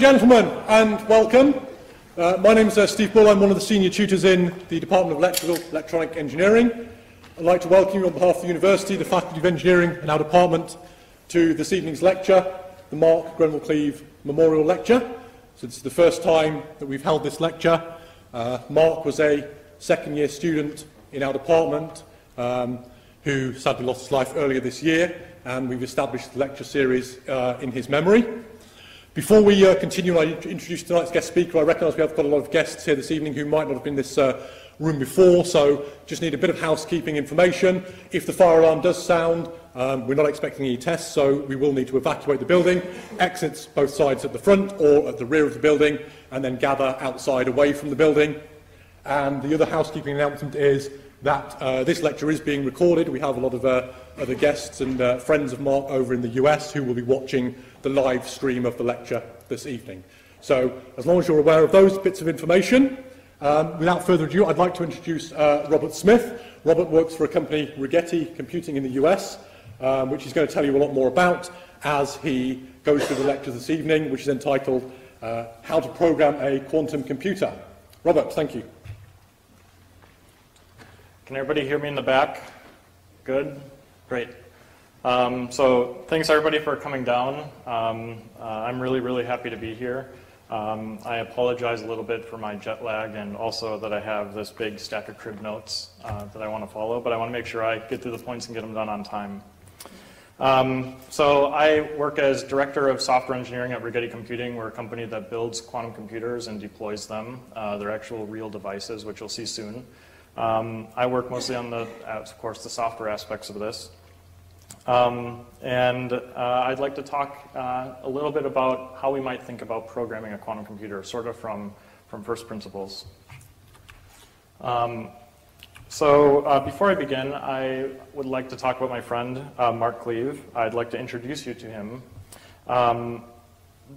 gentlemen, and welcome. Uh, my name is uh, Steve Bull. I'm one of the senior tutors in the Department of Electrical Electronic Engineering. I'd like to welcome you on behalf of the University, the Faculty of Engineering and our department to this evening's lecture, the Mark Grenville Cleave Memorial Lecture. So this is the first time that we've held this lecture. Uh, Mark was a second year student in our department um, who sadly lost his life earlier this year and we've established the lecture series uh, in his memory. Before we uh, continue, I introduce tonight's guest speaker. I recognise we have got a lot of guests here this evening who might not have been in this uh, room before, so just need a bit of housekeeping information. If the fire alarm does sound, um, we're not expecting any tests, so we will need to evacuate the building. Exits both sides at the front or at the rear of the building, and then gather outside away from the building. And the other housekeeping announcement is that uh, this lecture is being recorded. We have a lot of uh, other guests and uh, friends of Mark over in the US who will be watching the live stream of the lecture this evening. So as long as you're aware of those bits of information, um, without further ado, I'd like to introduce uh, Robert Smith. Robert works for a company, Rigetti Computing in the US, um, which he's going to tell you a lot more about as he goes through the lecture this evening, which is entitled uh, How to Program a Quantum Computer. Robert, thank you. Can everybody hear me in the back? Good? Great. Um, so thanks everybody for coming down. Um, uh, I'm really, really happy to be here. Um, I apologize a little bit for my jet lag and also that I have this big stack of crib notes uh, that I want to follow, but I want to make sure I get through the points and get them done on time. Um, so I work as Director of Software Engineering at Rigetti Computing. We're a company that builds quantum computers and deploys them. Uh, they're actual real devices, which you'll see soon. Um, I work mostly on the, of course, the software aspects of this. Um, and uh, I'd like to talk uh, a little bit about how we might think about programming a quantum computer, sort of from, from first principles. Um, so uh, before I begin, I would like to talk about my friend, uh, Mark Cleave. I'd like to introduce you to him. Um,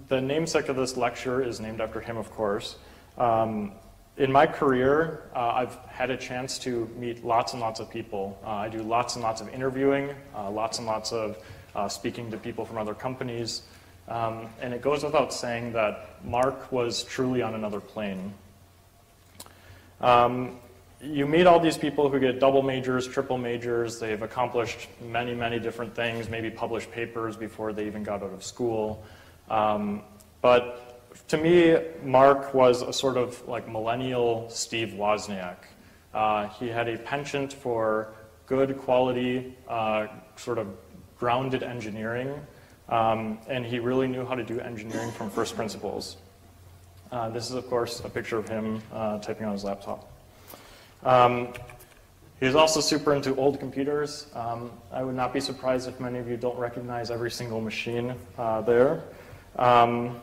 the namesake of this lecture is named after him, of course. Um, in my career, uh, I've had a chance to meet lots and lots of people. Uh, I do lots and lots of interviewing, uh, lots and lots of uh, speaking to people from other companies. Um, and it goes without saying that Mark was truly on another plane. Um, you meet all these people who get double majors, triple majors. They've accomplished many, many different things, maybe published papers before they even got out of school. Um, but to me, Mark was a sort of like millennial Steve Wozniak. Uh, he had a penchant for good quality, uh, sort of grounded engineering, um, and he really knew how to do engineering from first principles. Uh, this is, of course, a picture of him uh, typing on his laptop. Um, He's also super into old computers. Um, I would not be surprised if many of you don't recognize every single machine uh, there. Um,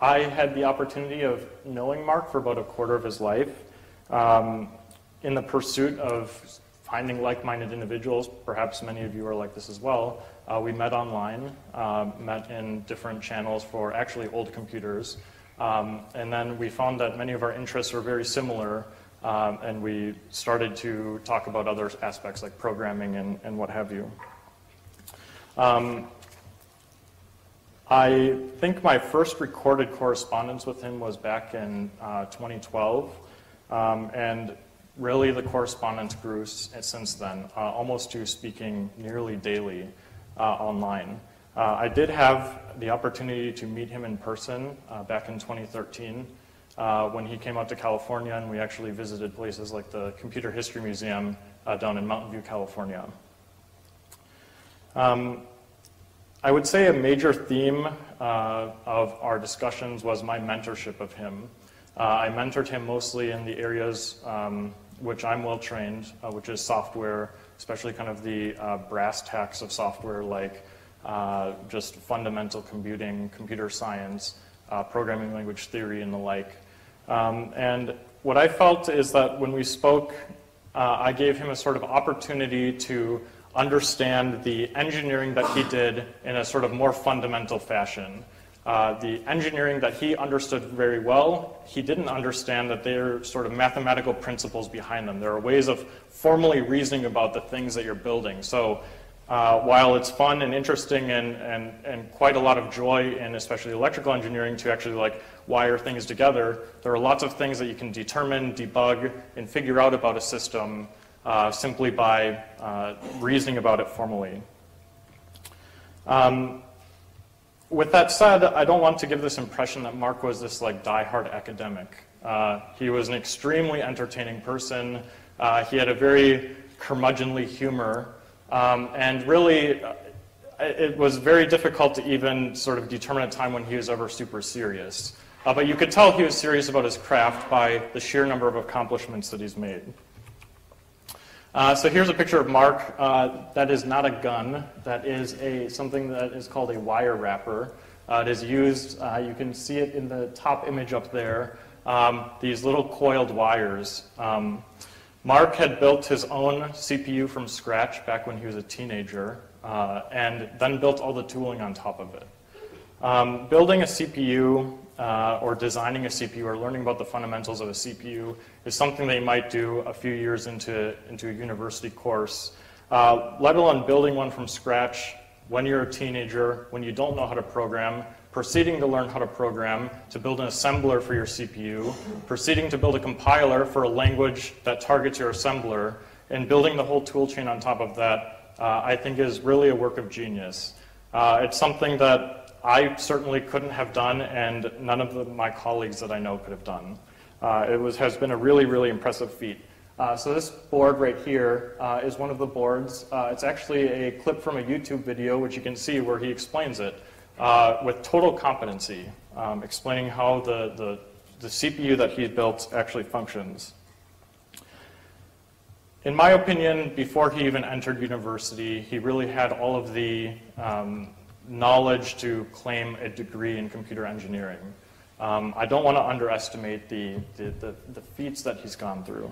I had the opportunity of knowing Mark for about a quarter of his life um, in the pursuit of finding like-minded individuals. Perhaps many of you are like this as well. Uh, we met online, uh, met in different channels for actually old computers. Um, and then we found that many of our interests were very similar, um, and we started to talk about other aspects like programming and, and what have you. Um, I think my first recorded correspondence with him was back in uh, 2012, um, and really the correspondence grew since then, uh, almost to speaking nearly daily uh, online. Uh, I did have the opportunity to meet him in person uh, back in 2013 uh, when he came out to California, and we actually visited places like the Computer History Museum down in Mountain View, California. Um, I would say a major theme uh, of our discussions was my mentorship of him. Uh, I mentored him mostly in the areas um, which I'm well trained, uh, which is software, especially kind of the uh, brass tacks of software like uh, just fundamental computing, computer science, uh, programming language theory, and the like. Um, and what I felt is that when we spoke, I gave him a sort of opportunity to understand the engineering that he did in a sort of more fundamental fashion. Uh, the engineering that he understood very well, he didn't understand that there are sort of mathematical principles behind them. There are ways of formally reasoning about the things that you're building. So uh, while it's fun and interesting and, and, and quite a lot of joy in especially electrical engineering to actually like wire things together, there are lots of things that you can determine, debug, and figure out about a system uh, simply by uh, reasoning about it formally. Um, with that said, I don't want to give this impression that Mark was this like die-hard academic. Uh, he was an extremely entertaining person. Uh, he had a very curmudgeonly humor um, and really, uh, it was very difficult to even sort of determine a time when he was ever super serious. Uh, but you could tell he was serious about his craft by the sheer number of accomplishments that he's made. Uh, so here's a picture of Mark. Uh, that is not a gun. That is a something that is called a wire wrapper. Uh, it is used. Uh, you can see it in the top image up there. Um, these little coiled wires. Um, Mark had built his own CPU from scratch back when he was a teenager, uh, and then built all the tooling on top of it. Um, building a CPU uh, or designing a CPU or learning about the fundamentals of a CPU is something they might do a few years into, into a university course, uh, let alone building one from scratch when you're a teenager, when you don't know how to program, proceeding to learn how to program, to build an assembler for your CPU, proceeding to build a compiler for a language that targets your assembler, and building the whole toolchain on top of that, uh, I think is really a work of genius. Uh, it's something that I certainly couldn't have done, and none of the, my colleagues that I know could have done. Uh, it was, has been a really, really impressive feat. Uh, so this board right here uh, is one of the boards. Uh, it's actually a clip from a YouTube video, which you can see where he explains it uh, with total competency, um, explaining how the, the, the CPU that he built actually functions. In my opinion, before he even entered university, he really had all of the um, knowledge to claim a degree in computer engineering. Um, I don't want to underestimate the, the, the, the feats that he's gone through.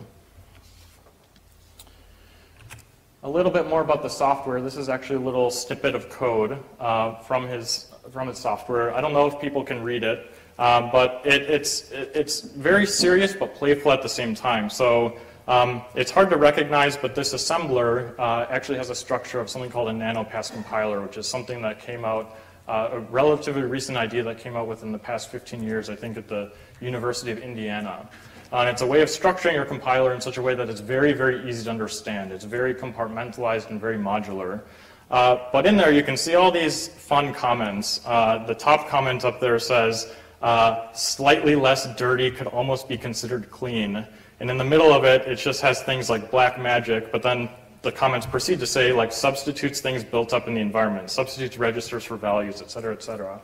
A little bit more about the software. This is actually a little snippet of code uh, from his from his software. I don't know if people can read it, um, but it, it's, it, it's very serious but playful at the same time. So um, it's hard to recognize, but this assembler uh, actually has a structure of something called a NanoPass compiler, which is something that came out, uh, a relatively recent idea that came out within the past 15 years, I think, at the University of Indiana. Uh, and it's a way of structuring your compiler in such a way that it's very, very easy to understand. It's very compartmentalized and very modular. Uh, but in there, you can see all these fun comments. Uh, the top comment up there says, uh, slightly less dirty could almost be considered clean. And in the middle of it, it just has things like black magic, but then the comments proceed to say, like, substitutes things built up in the environment, substitutes registers for values, et cetera, et cetera.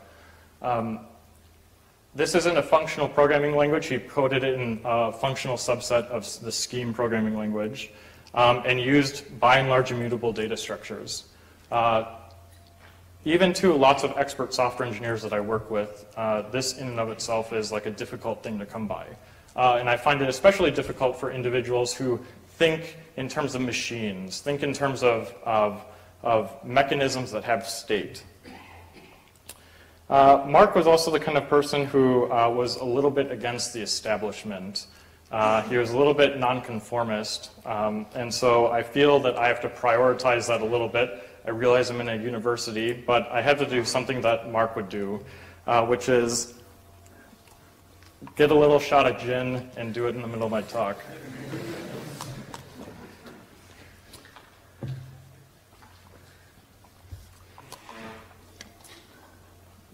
Um, this isn't a functional programming language. He coded it in a functional subset of the scheme programming language um, and used, by and large, immutable data structures. Uh, even to lots of expert software engineers that I work with, uh, this in and of itself is like a difficult thing to come by. Uh, and I find it especially difficult for individuals who think in terms of machines, think in terms of, of, of mechanisms that have state. Uh, Mark was also the kind of person who uh, was a little bit against the establishment. Uh, he was a little bit nonconformist, um, and so I feel that I have to prioritize that a little bit I realize I'm in a university, but I had to do something that Mark would do, uh, which is get a little shot of gin and do it in the middle of my talk.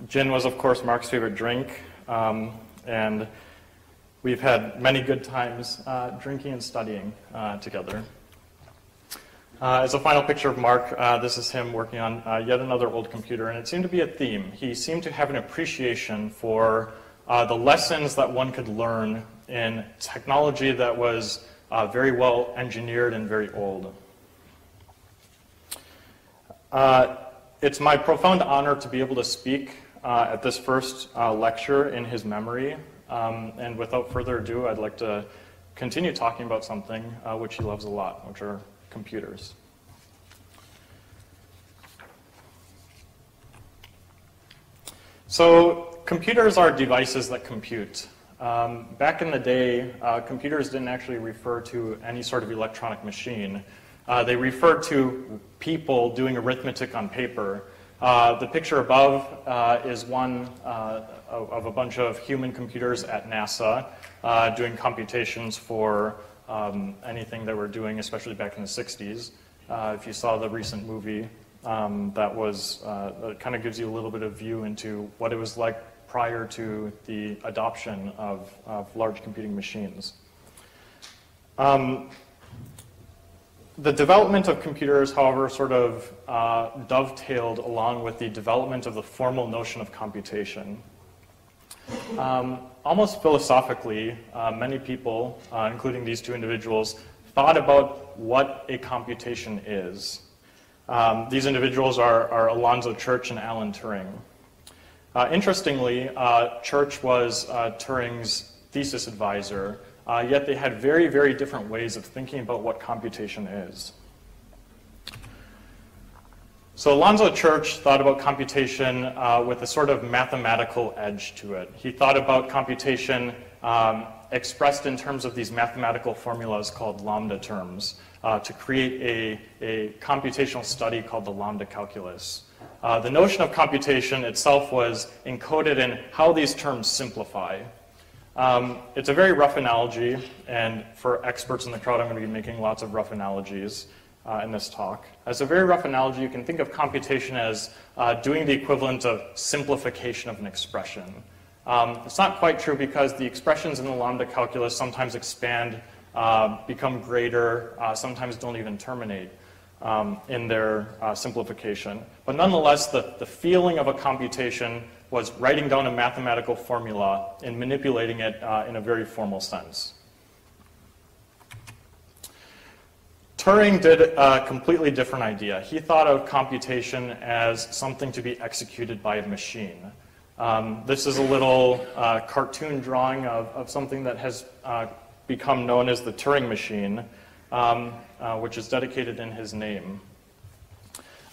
Gin was, of course, Mark's favorite drink, um, and we've had many good times uh, drinking and studying uh, together. Uh, as a final picture of Mark, uh, this is him working on uh, yet another old computer, and it seemed to be a theme. He seemed to have an appreciation for uh, the lessons that one could learn in technology that was uh, very well engineered and very old. Uh, it's my profound honor to be able to speak at this first lecture in his memory, um, and without further ado, I'd like to continue talking about something which he loves a lot, which are computers. So computers are devices that compute. Um, back in the day, uh, computers didn't actually refer to any sort of electronic machine. Uh, they referred to people doing arithmetic on paper. Uh, the picture above uh, is one uh, of, a bunch of human computers at NASA uh, doing computations for um, anything that we're doing, especially back in the 60s. Uh, if you saw the recent movie, um, that was that kind of gives you a little bit of view into what it was like prior to the adoption of, of large computing machines. Um, the development of computers, however, sort of uh, dovetailed along with the development of the formal notion of computation. Um, almost philosophically, uh, many people, uh, including these two individuals, thought about what a computation is. Um, these individuals are, are, Alonzo Church and Alan Turing. Uh, interestingly, uh, Church was uh, Turing's thesis advisor yet they had very, very different ways of thinking about what computation is. So Alonzo Church thought about computation uh, with a sort of mathematical edge to it. He thought about computation um, expressed in terms of these mathematical formulas called lambda terms uh, to create a, a computational study called the lambda calculus. Uh, the notion of computation itself was encoded in how these terms simplify. Um, it's a very rough analogy, and for experts in the crowd, I'm going to be making lots of rough analogies uh, in this talk. As a very rough analogy, you can think of computation as uh, doing the equivalent of simplification of an expression. Um, it's not quite true because the expressions in the lambda calculus sometimes expand, uh, become greater, uh, sometimes don't even terminate um, in their uh, simplification. But nonetheless, the, the feeling of a computation was writing down a mathematical formula and manipulating it uh, in a very formal sense. Turing did a completely different idea. He thought of computation as something to be executed by a machine. Um, this is a little uh, cartoon drawing of, of, something that has uh, become known as the Turing machine, um, uh, which is dedicated in his name.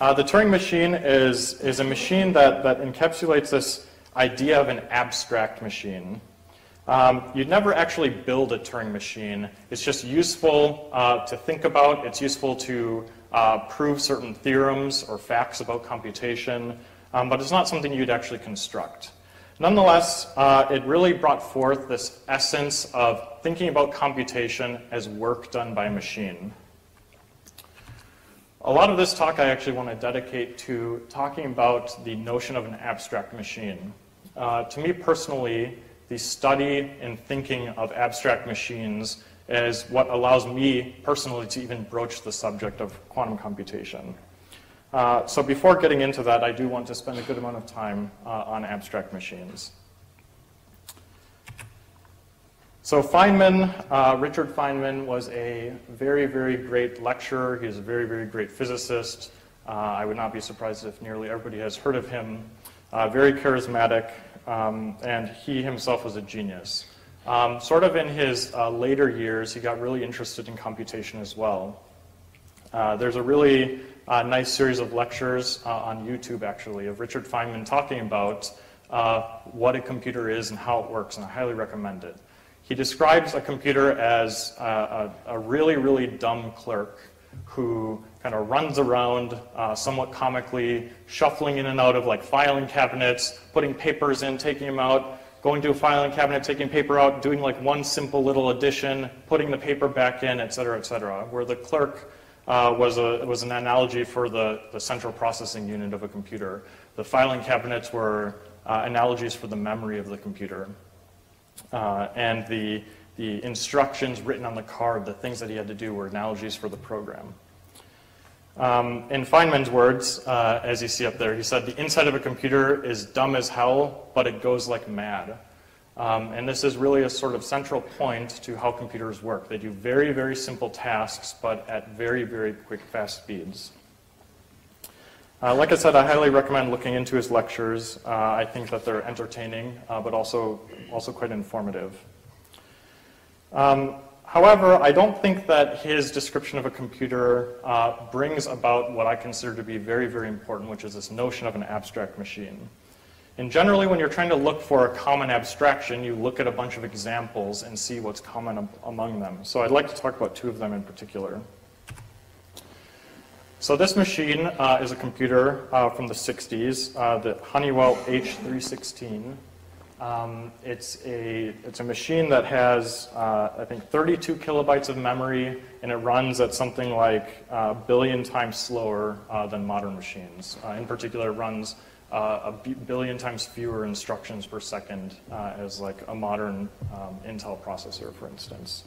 Uh, the Turing machine is, is a machine that, that encapsulates this idea of an abstract machine. Um, you'd never actually build a Turing machine. It's just useful uh, to think about. It's useful to uh, prove certain theorems or facts about computation, um, but it's not something you'd actually construct. Nonetheless, uh, it really brought forth this essence of thinking about computation as work done by machine. A lot of this talk I actually want to dedicate to talking about the notion of an abstract machine. Uh, to me personally, the study and thinking of abstract machines is what allows me personally to even broach the subject of quantum computation. Uh, so before getting into that, I do want to spend a good amount of time uh, on abstract machines. So Feynman, uh, Richard Feynman was a very, very great lecturer. He was a very, very great physicist. Uh, I would not be surprised if nearly everybody has heard of him. Uh, very charismatic, um, and he himself was a genius. Um, sort of in his later years, he got really interested in computation as well. There's a really uh, nice series of lectures on YouTube, actually, of Richard Feynman talking about what a computer is and how it works, and I highly recommend it. He describes a computer as a, a, a really, really dumb clerk who kind of runs around uh, somewhat comically, shuffling in and out of like filing cabinets, putting papers in, taking them out, going to a filing cabinet, taking paper out, doing like one simple little addition, putting the paper back in, et cetera, et cetera. Where the clerk uh, was, a, was an analogy for the, the central processing unit of a computer. The filing cabinets were uh, analogies for the memory of the computer uh, and the, the instructions written on the card, the things that he had to do, were analogies for the program. Um, in Feynman's words, uh, as you see up there, he said, The inside of a computer is dumb as hell, but it goes like mad. Um, and this is really a sort of central point to how computers work. They do very, very simple tasks, but at very, very quick, fast speeds. Uh, like I said, I highly recommend looking into his lectures. Uh, I think that they're entertaining, uh, but also, also quite informative. Um, however, I don't think that his description of a computer uh, brings about what I consider to be very, very important, which is this notion of an abstract machine. And generally, when you're trying to look for a common abstraction, you look at a bunch of examples and see what's common among them. So I'd like to talk about two of them in particular. So this machine uh, is a computer uh, from the 60s, uh, the Honeywell H316. Um, it's, a, it's a machine that has, uh, I think, 32 kilobytes of memory, and it runs at something like a billion times slower uh, than modern machines. Uh, in particular, it runs uh, a billion times fewer instructions per second uh, as like a modern um, Intel processor, for instance.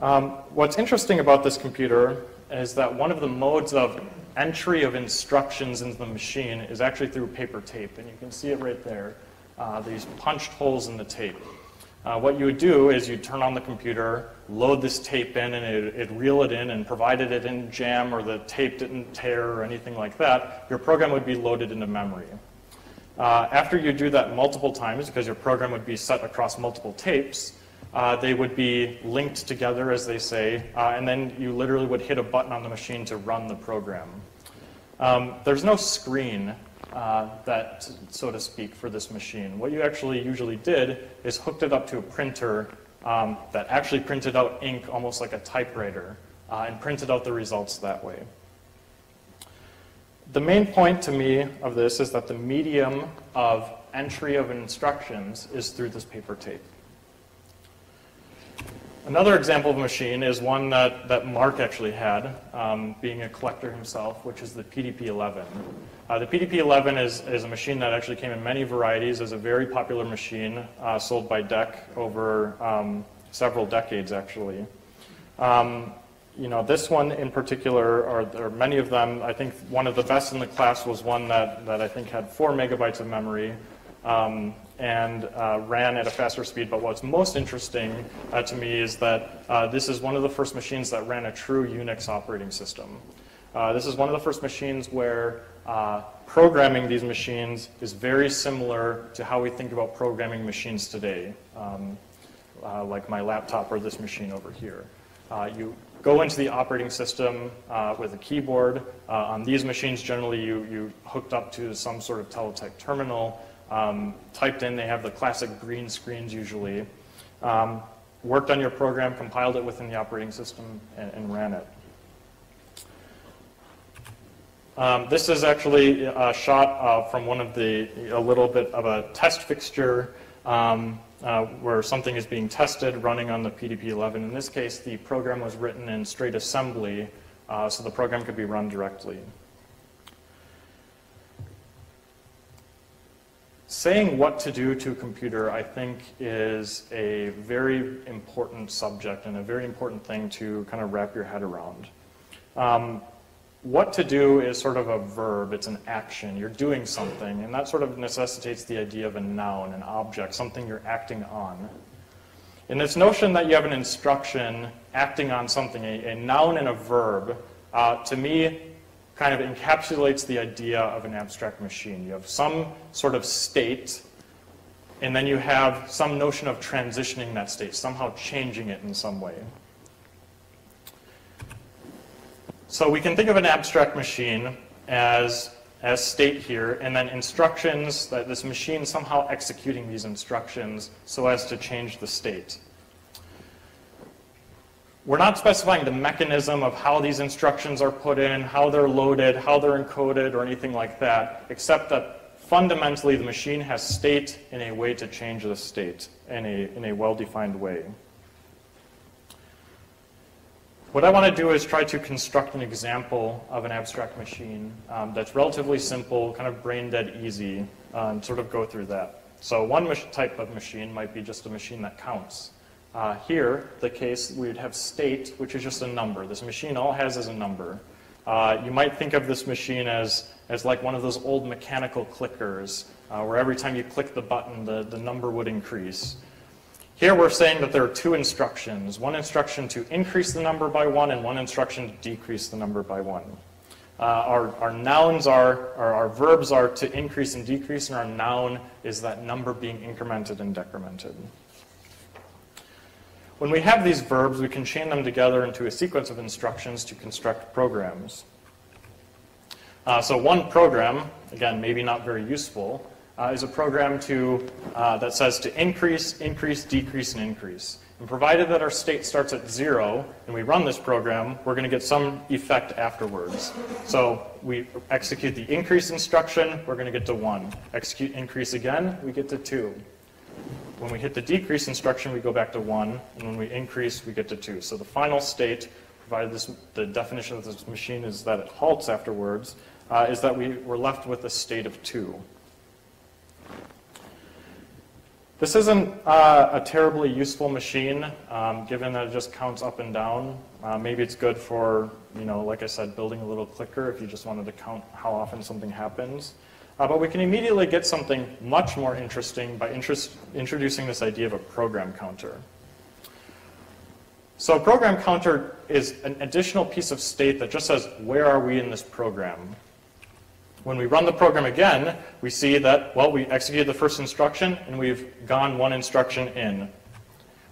Um, what's interesting about this computer is that one of the modes of entry of instructions into the machine is actually through paper tape, and you can see it right there, uh, these punched holes in the tape. Uh, what you would do is you'd turn on the computer, load this tape in, and it, it'd reel it in, and provided it didn't jam or the tape didn't tear or anything like that, your program would be loaded into memory. Uh, after you do that multiple times, because your program would be set across multiple tapes, uh, they would be linked together, as they say, uh, and then you literally would hit a button on the machine to run the program. Um, there's no screen uh, that, so to speak, for this machine. What you actually usually did is hooked it up to a printer um, that actually printed out ink almost like a typewriter uh, and printed out the results that way. The main point to me of this is that the medium of entry of instructions is through this paper tape. Another example of a machine is one that, that Mark actually had, um, being a collector himself, which is the PDP-11. Uh, the PDP-11 is, is a machine that actually came in many varieties, is a very popular machine uh, sold by DEC over um, several decades, actually. Um, you know, this one in particular, or, or many of them, I think one of the best in the class was one that, that I think had four megabytes of memory. Um, and uh, ran at a faster speed. But what's most interesting uh, to me is that uh, this is one of the first machines that ran a true Unix operating system. Uh, this is one of the first machines where uh, programming these machines is very similar to how we think about programming machines today, um, uh, like my laptop or this machine over here. you go into the operating system with a keyboard. on these machines, generally, you, you hooked up to some sort of Teletech terminal um, typed in. They have the classic green screens usually. Um, worked on your program, compiled it within the operating system, and, and ran it. Um, this is actually a shot uh, from one of the, a little bit of a test fixture um, uh, where something is being tested running on the PDP-11. In this case, the program was written in straight assembly, uh, so the program could be run directly. Saying what to do to a computer, I think, is a very important subject and a very important thing to kind of wrap your head around. Um, what to do is sort of a verb, it's an action. You're doing something, and that sort of necessitates the idea of a noun, an object, something you're acting on. In this notion that you have an instruction acting on something, a, a noun and a verb, uh, to me, kind of encapsulates the idea of an abstract machine. You have some sort of state, and then you have some notion of transitioning that state, somehow changing it in some way. So we can think of an abstract machine as, as state here, and then instructions, that this machine somehow executing these instructions so as to change the state. We're not specifying the mechanism of how these instructions are put in, how they're loaded, how they're encoded, or anything like that, except that fundamentally the machine has state in a way to change the state in a, in a well-defined way. What I want to do is try to construct an example of an abstract machine um, that's relatively simple, kind of brain dead easy, uh, and sort of go through that. So one type of machine might be just a machine that counts. Uh, here, the case, we would have state, which is just a number. This machine all has is a number. Uh, you might think of this machine as, as like one of those old mechanical clickers, uh, where every time you click the button, the, the number would increase. Here we're saying that there are two instructions, one instruction to increase the number by one and one instruction to decrease the number by one. Uh, our, our nouns are, or our verbs are to increase and decrease, and our noun is that number being incremented and decremented. When we have these verbs, we can chain them together into a sequence of instructions to construct programs. Uh, so one program, again, maybe not very useful, uh, is a program to, uh, that says to increase, increase, decrease, and increase. And provided that our state starts at zero and we run this program, we're going to get some effect afterwards. So we execute the increase instruction, we're going to get to one. Execute increase again, we get to two. When we hit the decrease instruction, we go back to one, and when we increase, we get to two. So the final state, provided this, the definition of this machine is that it halts afterwards, uh, is that we, we're left with a state of two. This isn't uh, a terribly useful machine, um, given that it just counts up and down. Uh, maybe it's good for, you know, like I said, building a little clicker if you just wanted to count how often something happens. Uh, but we can immediately get something much more interesting by interest, introducing this idea of a program counter. So a program counter is an additional piece of state that just says, where are we in this program? When we run the program again, we see that, well, we executed the first instruction and we've gone one instruction in.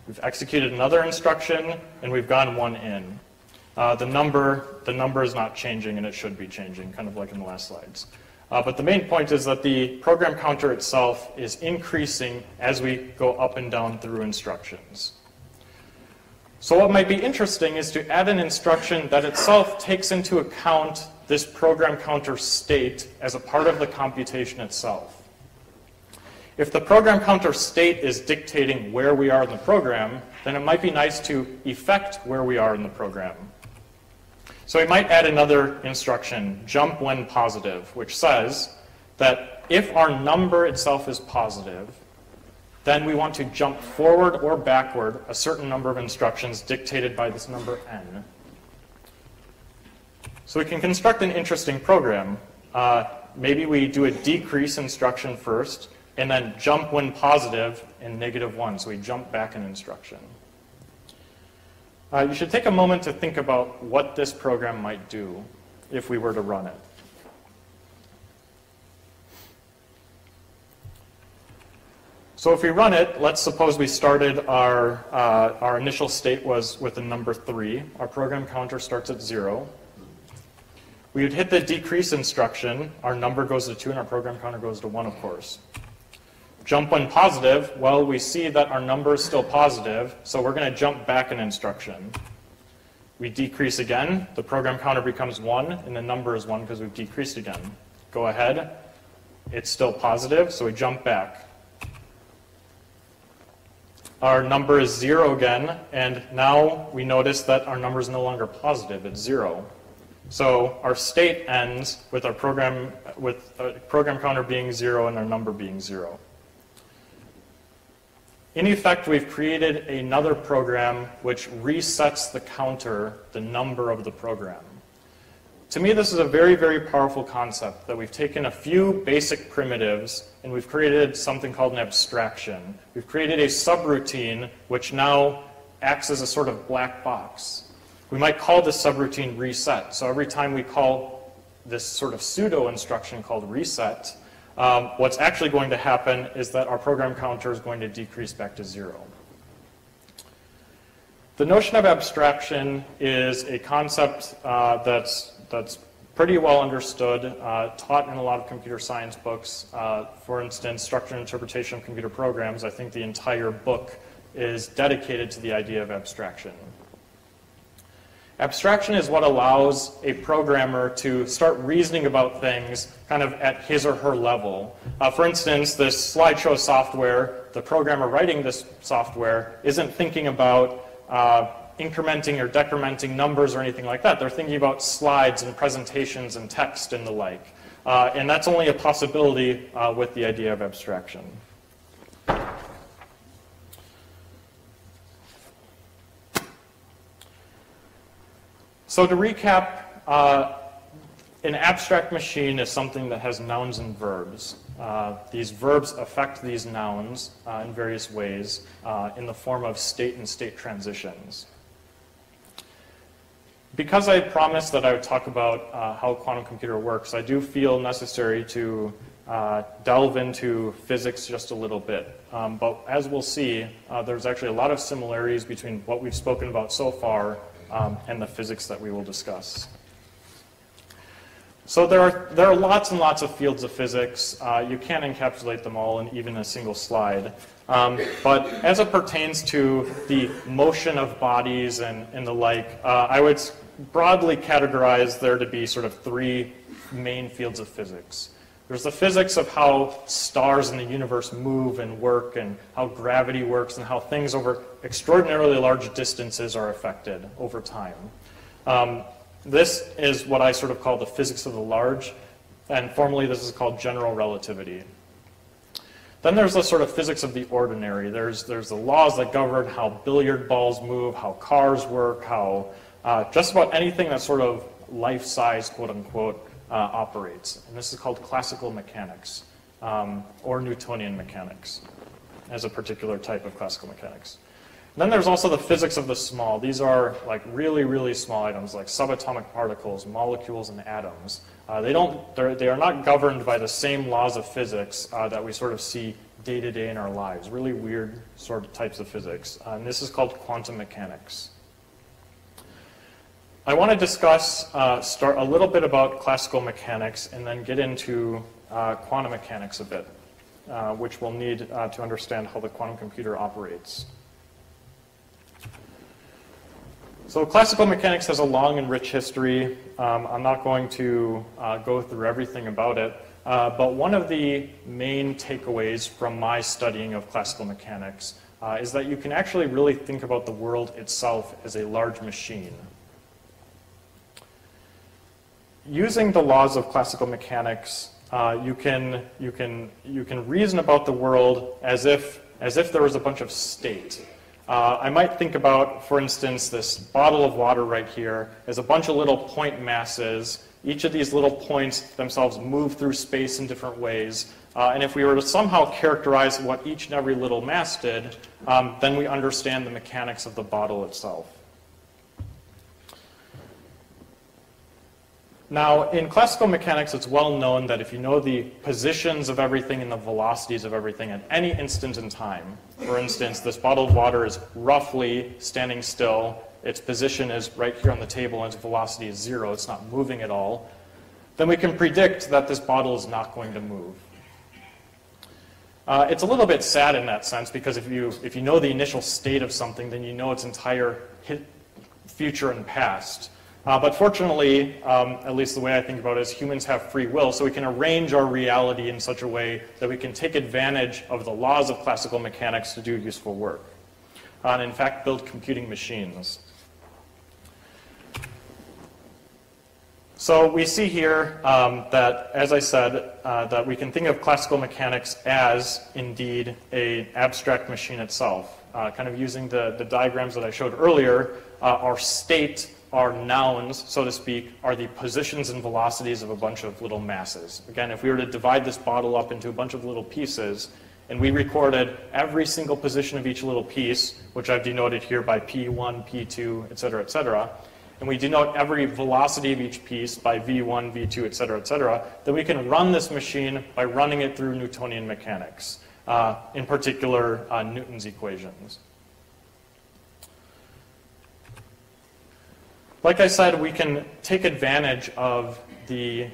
We've executed another instruction and we've gone one in. Uh, the number, the number is not changing and it should be changing, kind of like in the last slides. Uh, but the main point is that the program counter itself is increasing as we go up and down through instructions. So what might be interesting is to add an instruction that itself takes into account this program counter state as a part of the computation itself. If the program counter state is dictating where we are in the program, then it might be nice to effect where we are in the program. So we might add another instruction, jump when positive, which says that if our number itself is positive, then we want to jump forward or backward a certain number of instructions dictated by this number n. So we can construct an interesting program. Uh, maybe we do a decrease instruction first, and then jump when positive in negative 1. So we jump back an instruction. Uh, you should take a moment to think about what this program might do if we were to run it. So if we run it, let's suppose we started our, uh, our initial state was with a number 3. Our program counter starts at 0. We would hit the decrease instruction. Our number goes to 2 and our program counter goes to 1, of course. Jump when positive, well, we see that our number is still positive, so we're going to jump back an instruction. We decrease again, the program counter becomes 1, and the number is 1 because we've decreased again. Go ahead, it's still positive, so we jump back. Our number is 0 again, and now we notice that our number is no longer positive, it's 0. So our state ends with our program with a program counter being zero and our number being zero. In effect, we've created another program which resets the counter, the number of the program. To me, this is a very, very powerful concept that we've taken a few basic primitives and we've created something called an abstraction. We've created a subroutine which now acts as a sort of black box. We might call this subroutine reset. So every time we call this sort of pseudo instruction called reset, um, what's actually going to happen is that our program counter is going to decrease back to zero. The notion of abstraction is a concept uh, that's, that's pretty well understood, uh, taught in a lot of computer science books. Uh, for instance, structure and interpretation of computer programs, I think the entire book is dedicated to the idea of abstraction. Abstraction is what allows a programmer to start reasoning about things kind of at his or her level. Uh, for instance, this slideshow software, the programmer writing this software isn't thinking about uh, incrementing or decrementing numbers or anything like that. They're thinking about slides and presentations and text and the like. Uh, and that's only a possibility uh, with the idea of abstraction. So to recap, uh, an abstract machine is something that has nouns and verbs. Uh, these verbs affect these nouns uh, in various ways uh, in the form of state and state transitions. Because I promised that I would talk about uh, how a quantum computer works, I do feel necessary to uh, delve into physics just a little bit. Um, but as we'll see, there's actually a lot of similarities between what we've spoken about so far um, and the physics that we will discuss. So there are, there are lots and lots of fields of physics. Uh, you can't encapsulate them all in even a single slide. Um, but as it pertains to the motion of bodies and, and the like, uh, I would broadly categorize there to be sort of three main fields of physics. There's the physics of how stars in the universe move and work and how gravity works and how things over extraordinarily large distances are affected over time. Um, this is what I sort of call the physics of the large, and formally this is called general relativity. Then there's the sort of physics of the ordinary. There's, there's the laws that govern how billiard balls move, how cars work, how uh, just about anything that's sort of life-size, quote unquote, uh, operates. And this is called classical mechanics um, or Newtonian mechanics as a particular type of classical mechanics. Then there's also the physics of the small. These are like really, really small items like subatomic particles, molecules, and atoms. Uh, they, don't, they are not governed by the same laws of physics uh, that we sort of see day to day in our lives. Really weird sort of types of physics. Uh, and this is called quantum mechanics. I want to discuss, uh, start a little bit about classical mechanics and then get into uh, quantum mechanics a bit, uh, which we'll need to understand how the quantum computer operates. So classical mechanics has a long and rich history. Um, I'm not going to uh, go through everything about it, uh, but one of the main takeaways from my studying of classical mechanics uh, is that you can actually really think about the world itself as a large machine. Using the laws of classical mechanics, uh, you, can, you, can, you can reason about the world as if, as if there was a bunch of state. Uh, I might think about, for instance, this bottle of water right here as a bunch of little point masses. Each of these little points themselves move through space in different ways. Uh, and if we were to somehow characterize what each and every little mass did, um, then we understand the mechanics of the bottle itself. Now, in classical mechanics, it's well known that if you know the positions of everything and the velocities of everything at any instant in time, for instance, this bottled water is roughly standing still, its position is right here on the table, and its velocity is zero, it's not moving at all, then we can predict that this bottle is not going to move. Uh, it's a little bit sad in that sense because if you, if you know the initial state of something, then you know its entire future and past. Uh, but fortunately, um, at least the way I think about it is humans have free will, so we can arrange our reality in such a way that we can take advantage of the laws of classical mechanics to do useful work. Uh, and in fact, build computing machines. So we see here um, that, as I said, uh, that we can think of classical mechanics as indeed an abstract machine itself. Uh, kind of using the, the diagrams that I showed earlier, uh, our state our nouns, so to speak, are the positions and velocities of a bunch of little masses. Again, if we were to divide this bottle up into a bunch of little pieces, and we recorded every single position of each little piece, which I've denoted here by P1, P2, et cetera, et cetera, and we denote every velocity of each piece by V1, V2, et cetera, et cetera, then we can run this machine by running it through Newtonian mechanics, uh, in particular uh, Newton's equations. Like I said, we can take advantage of the,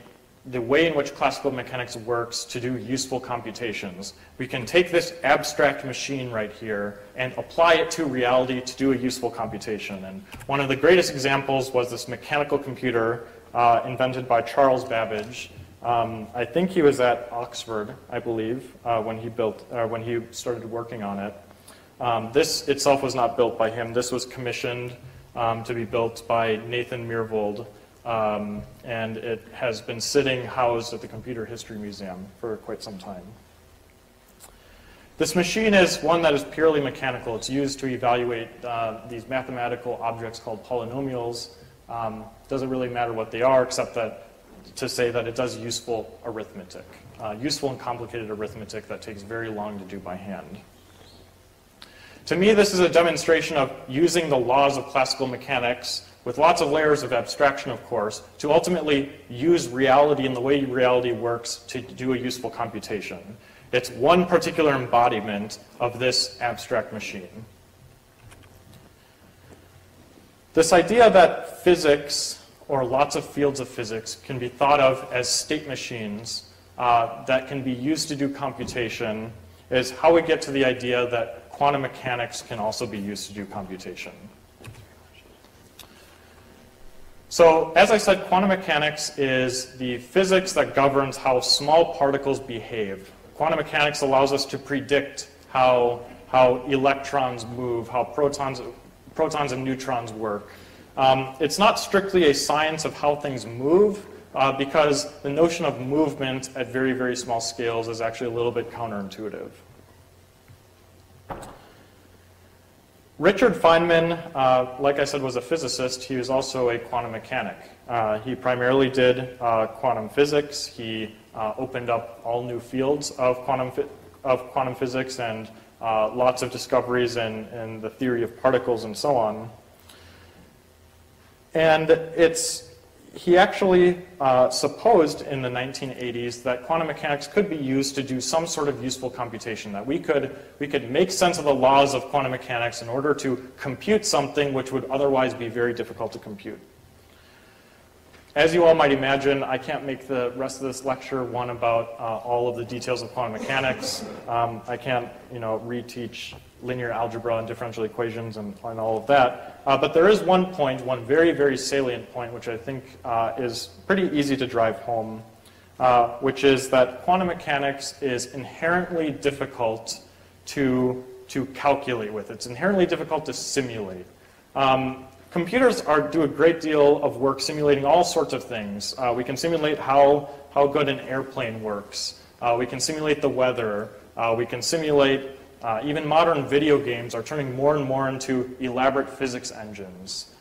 the way in which classical mechanics works to do useful computations. We can take this abstract machine right here and apply it to reality to do a useful computation. And one of the greatest examples was this mechanical computer uh, invented by Charles Babbage. Um, I think he was at Oxford, I believe, uh, when he built, uh, when he started working on it. Um, this itself was not built by him. This was commissioned um, to be built by Nathan Myhrvold, um, and it has been sitting housed at the Computer History Museum for quite some time. This machine is one that is purely mechanical. It's used to evaluate uh, these mathematical objects called polynomials. Um, doesn't really matter what they are, except that to say that it does useful arithmetic, uh, useful and complicated arithmetic that takes very long to do by hand. To me, this is a demonstration of using the laws of classical mechanics with lots of layers of abstraction, of course, to ultimately use reality and the way reality works to do a useful computation. It's one particular embodiment of this abstract machine. This idea that physics or lots of fields of physics can be thought of as state machines uh, that can be used to do computation is how we get to the idea that quantum mechanics can also be used to do computation. So, as I said, quantum mechanics is the physics that governs how small particles behave. Quantum mechanics allows us to predict how, how electrons move, how protons, protons and neutrons work. Um, it's not strictly a science of how things move, uh, because the notion of movement at very, very small scales is actually a little bit counterintuitive. Richard Feynman, uh, like I said, was a physicist. He was also a quantum mechanic. Uh, he primarily did uh, quantum physics. He uh, opened up all new fields of quantum, of quantum physics and uh, lots of discoveries in, in the theory of particles and so on. And it's he actually uh, supposed in the 1980s that quantum mechanics could be used to do some sort of useful computation, that we could, we could make sense of the laws of quantum mechanics in order to compute something which would otherwise be very difficult to compute. As you all might imagine, I can't make the rest of this lecture one about uh, all of the details of quantum mechanics. Um, I can't, you know, reteach linear algebra and differential equations and, and all of that. Uh, but there is one point, one very, very salient point, which I think uh, is pretty easy to drive home, uh, which is that quantum mechanics is inherently difficult to, to calculate with. It's inherently difficult to simulate. Um, computers are, do a great deal of work simulating all sorts of things. Uh, we can simulate how, how good an airplane works. Uh, we can simulate the weather. Uh, we can simulate uh, even modern video games are turning more and more into elaborate physics engines.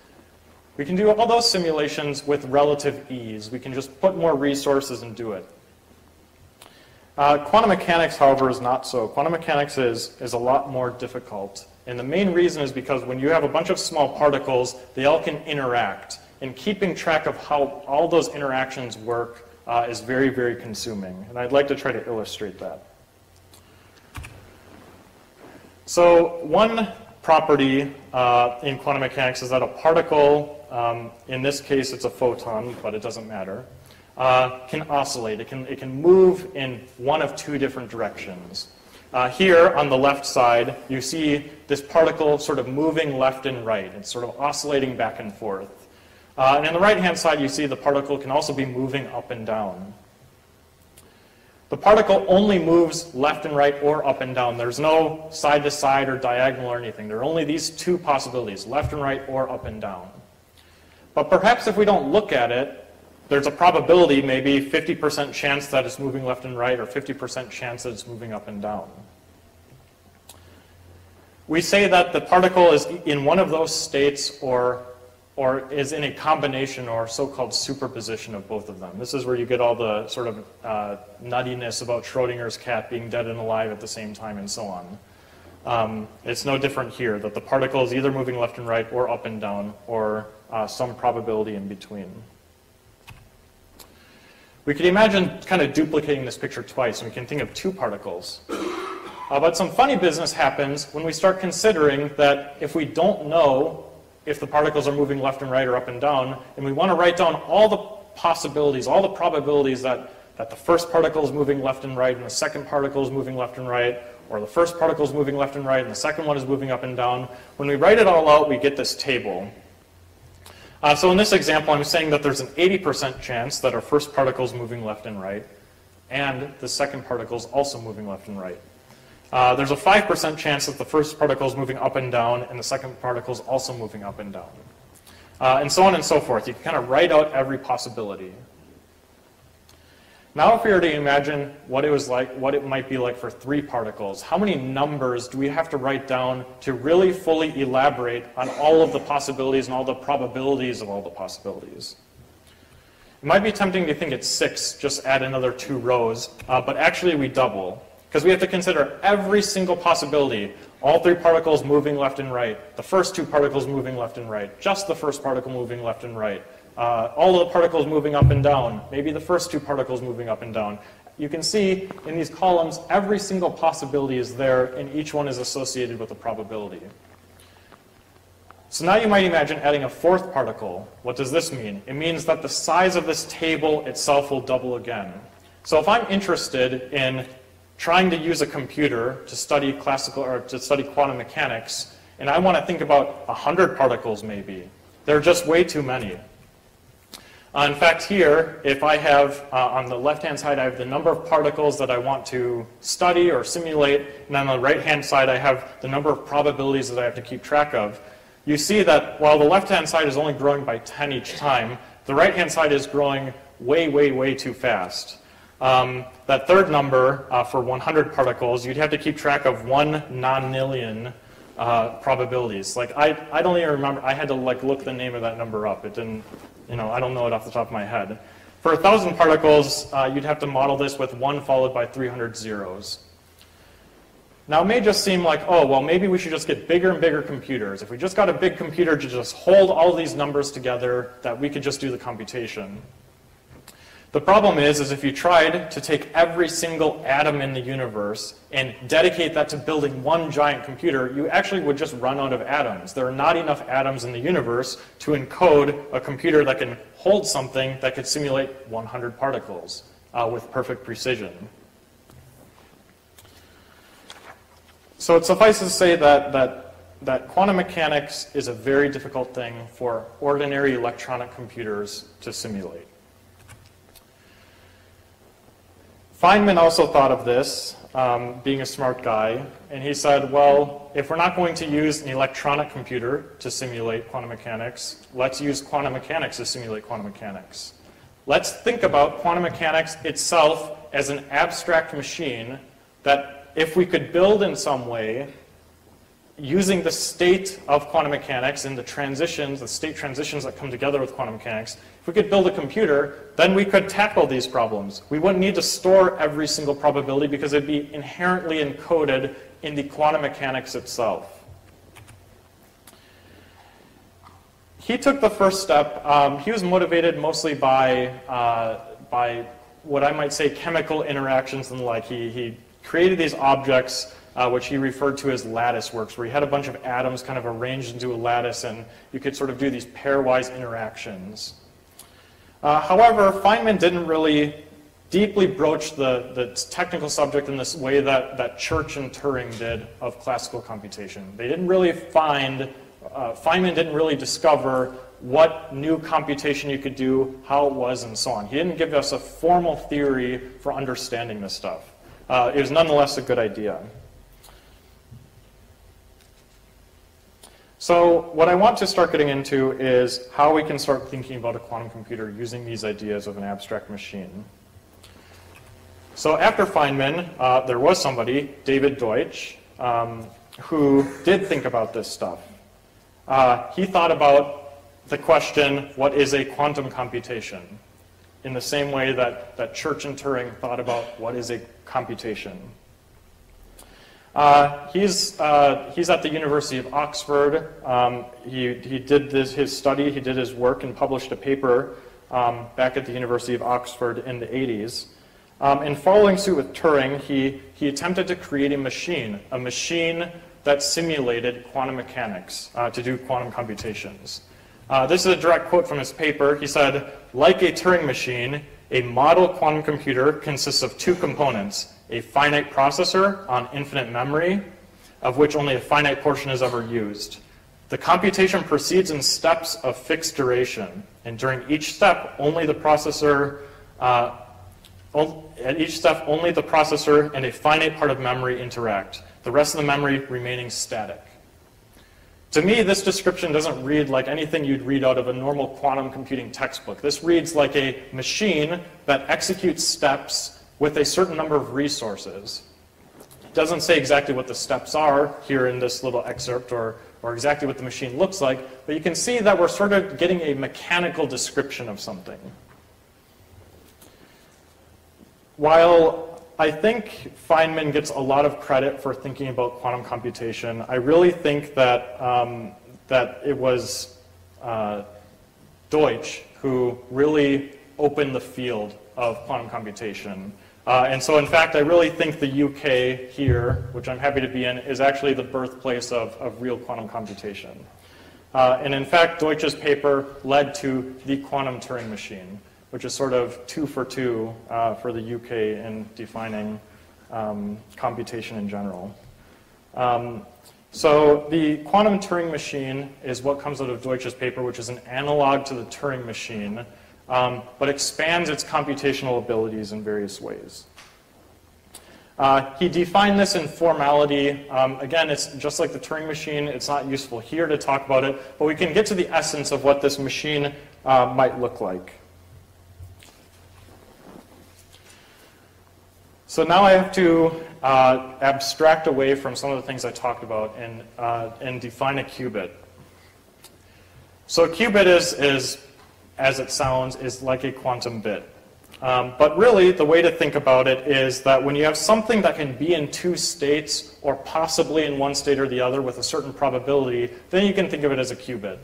We can do all those simulations with relative ease. We can just put more resources and do it. Uh, quantum mechanics, however, is not so. Quantum mechanics is, is a lot more difficult. And the main reason is because when you have a bunch of small particles, they all can interact. And keeping track of how all those interactions work uh, is very, very consuming. And I'd like to try to illustrate that. So one property uh, in quantum mechanics is that a particle, um, in this case it's a photon, but it doesn't matter, uh, can oscillate. It can, it can move in one of two different directions. Uh, here on the left side, you see this particle sort of moving left and right. It's sort of oscillating back and forth. Uh, and on the right-hand side, you see the particle can also be moving up and down. The particle only moves left and right or up and down. There's no side to side or diagonal or anything. There are only these two possibilities, left and right or up and down. But perhaps if we don't look at it, there's a probability, maybe 50% chance that it's moving left and right or 50% chance that it's moving up and down. We say that the particle is in one of those states or or is in a combination or so-called superposition of both of them. This is where you get all the sort of uh, nuttiness about Schrodinger's cat being dead and alive at the same time and so on. Um, it's no different here, that the particle is either moving left and right or up and down or uh, some probability in between. We could imagine kind of duplicating this picture twice, and we can think of two particles. Uh, but some funny business happens when we start considering that if we don't know if the particles are moving left and right or up and down, and we want to write down all the possibilities, all the probabilities that, that the first particle is moving left and right, and the second particle is moving left and right, or the first particle is moving left and right, and the second one is moving up and down. When we write it all out, we get this table. Uh, so in this example, I'm saying that there's an 80% chance that our first particle is moving left and right, and the second particle is also moving left and right. Uh, there's a 5% chance that the first particle is moving up and down, and the second particle is also moving up and down. Uh, and so on and so forth. You can kind of write out every possibility. Now if we were to imagine what it was like, what it might be like for three particles, how many numbers do we have to write down to really fully elaborate on all of the possibilities and all the probabilities of all the possibilities? It might be tempting to think it's six, just add another two rows, uh, but actually we double. Because we have to consider every single possibility. All three particles moving left and right. The first two particles moving left and right. Just the first particle moving left and right. Uh, all the particles moving up and down. Maybe the first two particles moving up and down. You can see in these columns, every single possibility is there, and each one is associated with a probability. So now you might imagine adding a fourth particle. What does this mean? It means that the size of this table itself will double again. So if I'm interested in trying to use a computer to study classical or to study quantum mechanics, and I want to think about 100 particles maybe, there are just way too many. Uh, in fact, here, if I have, uh, on the left-hand side, I have the number of particles that I want to study or simulate, and on the right-hand side, I have the number of probabilities that I have to keep track of. You see that while the left-hand side is only growing by 10 each time, the right-hand side is growing way, way, way too fast. Um, that third number uh, for 100 particles, you'd have to keep track of one nonillion uh, probabilities. Like I, I don't even remember. I had to like look the name of that number up. It didn't, you know, I don't know it off the top of my head. For a thousand particles, uh, you'd have to model this with one followed by 300 zeros. Now, it may just seem like, oh, well, maybe we should just get bigger and bigger computers. If we just got a big computer to just hold all these numbers together, that we could just do the computation. The problem is, is if you tried to take every single atom in the universe and dedicate that to building one giant computer, you actually would just run out of atoms. There are not enough atoms in the universe to encode a computer that can hold something that could simulate 100 particles uh, with perfect precision. So it suffices to say that, that, that quantum mechanics is a very difficult thing for ordinary electronic computers to simulate. Feynman also thought of this, um, being a smart guy, and he said, well, if we're not going to use an electronic computer to simulate quantum mechanics, let's use quantum mechanics to simulate quantum mechanics. Let's think about quantum mechanics itself as an abstract machine that if we could build in some way using the state of quantum mechanics and the transitions, the state transitions that come together with quantum mechanics, if we could build a computer, then we could tackle these problems. We wouldn't need to store every single probability because it'd be inherently encoded in the quantum mechanics itself. He took the first step. Um, he was motivated mostly by, uh, by what I might say chemical interactions and the like. He, he created these objects uh, which he referred to as lattice works, where he had a bunch of atoms kind of arranged into a lattice, and you could sort of do these pairwise interactions. Uh, however, Feynman didn't really deeply broach the, the technical subject in this way that, that Church and Turing did of classical computation. They didn't really find, uh, Feynman didn't really discover what new computation you could do, how it was, and so on. He didn't give us a formal theory for understanding this stuff. Uh, it was nonetheless a good idea. So what I want to start getting into is how we can start thinking about a quantum computer using these ideas of an abstract machine. So after Feynman, uh, there was somebody, David Deutsch, um, who did think about this stuff. Uh, he thought about the question, what is a quantum computation? In the same way that, that Church and Turing thought about what is a computation. Uh, he's, uh, he's at the University of Oxford. Um, he, he did this, his study, he did his work and published a paper um, back at the University of Oxford in the 80s. Um, and following suit with Turing, he, he attempted to create a machine, a machine that simulated quantum mechanics uh, to do quantum computations. Uh, this is a direct quote from his paper. He said, like a Turing machine, a model quantum computer consists of two components, a finite processor on infinite memory, of which only a finite portion is ever used. The computation proceeds in steps of fixed duration, and during each step, only the processor, uh, at each step, only the processor and a finite part of memory interact, the rest of the memory remaining static. To me, this description doesn't read like anything you'd read out of a normal quantum computing textbook. This reads like a machine that executes steps with a certain number of resources. It doesn't say exactly what the steps are here in this little excerpt or, or exactly what the machine looks like, but you can see that we're sort of getting a mechanical description of something. While I think Feynman gets a lot of credit for thinking about quantum computation, I really think that, um, that it was uh, Deutsch who really opened the field of quantum computation. Uh, and so, in fact, I really think the UK here, which I'm happy to be in, is actually the birthplace of, of real quantum computation. Uh, and in fact, Deutsch's paper led to the quantum Turing machine, which is sort of two for two uh, for the UK in defining um, computation in general. Um, so the quantum Turing machine is what comes out of Deutsch's paper, which is an analog to the Turing machine, um, but expands its computational abilities in various ways. Uh, he defined this in formality. Um, again, it's just like the Turing machine. It's not useful here to talk about it, but we can get to the essence of what this machine uh, might look like. So now I have to uh, abstract away from some of the things I talked about and, uh, and define a qubit. So a qubit is, is, as it sounds, is like a quantum bit. Um, but really, the way to think about it is that when you have something that can be in two states, or possibly in one state or the other with a certain probability, then you can think of it as a qubit.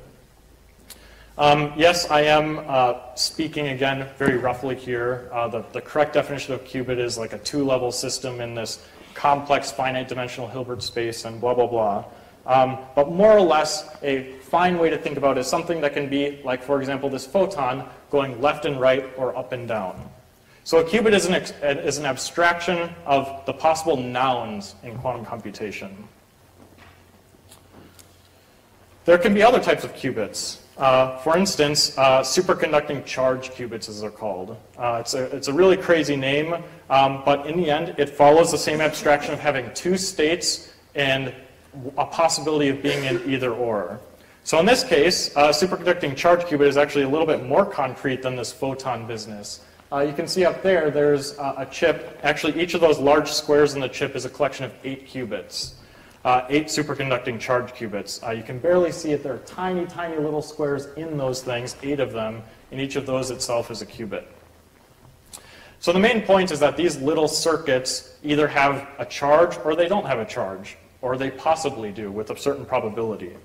Um, yes, I am uh, speaking again very roughly here. Uh, the, the correct definition of qubit is like a two-level system in this complex finite dimensional Hilbert space and blah, blah, blah. Um, but more or less, a fine way to think about is something that can be, like for example, this photon going left and right or up and down. So a qubit is an, is an abstraction of the possible nouns in quantum computation. There can be other types of qubits. Uh, for instance, uh, superconducting charge qubits, as they're called. Uh, it's, a, it's a really crazy name, um, but in the end, it follows the same abstraction of having two states and a possibility of being in either or. So in this case, a superconducting charge qubit is actually a little bit more concrete than this photon business. Uh, you can see up there, there's uh, a chip. Actually, each of those large squares in the chip is a collection of eight qubits. Uh, eight superconducting charge qubits. Uh, you can barely see it. There are tiny, tiny little squares in those things, eight of them, and each of those itself is a qubit. So the main point is that these little circuits either have a charge or they don't have a charge or they possibly do with a certain probability.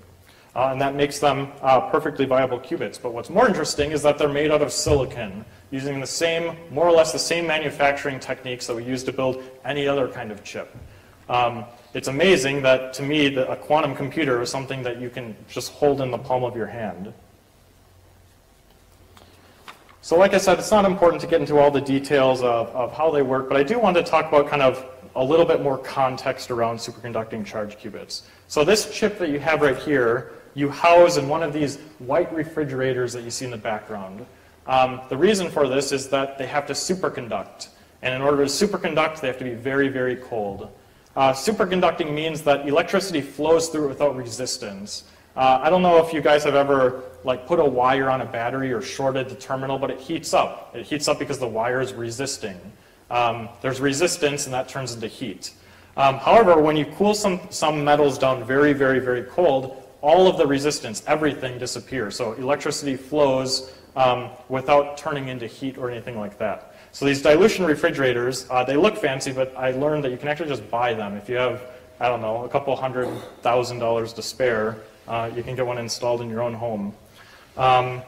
Uh, and that makes them uh, perfectly viable qubits. But what's more interesting is that they're made out of silicon, using the same, more or less the same manufacturing techniques that we use to build any other kind of chip. Um, it's amazing that, to me, that a quantum computer is something that you can just hold in the palm of your hand. So like I said, it's not important to get into all the details of, of how they work, but I do want to talk about kind of a little bit more context around superconducting charge qubits. So this chip that you have right here, you house in one of these white refrigerators that you see in the background. Um, the reason for this is that they have to superconduct. And in order to superconduct, they have to be very, very cold. Uh, superconducting means that electricity flows through it without resistance. Uh, I don't know if you guys have ever like put a wire on a battery or shorted the terminal, but it heats up. It heats up because the wire is resisting. Um, there's resistance, and that turns into heat. Um, however, when you cool some, some metals down very, very, very cold, all of the resistance, everything disappears. So electricity flows um, without turning into heat or anything like that. So these dilution refrigerators, uh, they look fancy, but I learned that you can actually just buy them. If you have, I don't know, a couple hundred thousand dollars to spare, uh, you can get one installed in your own home. Um,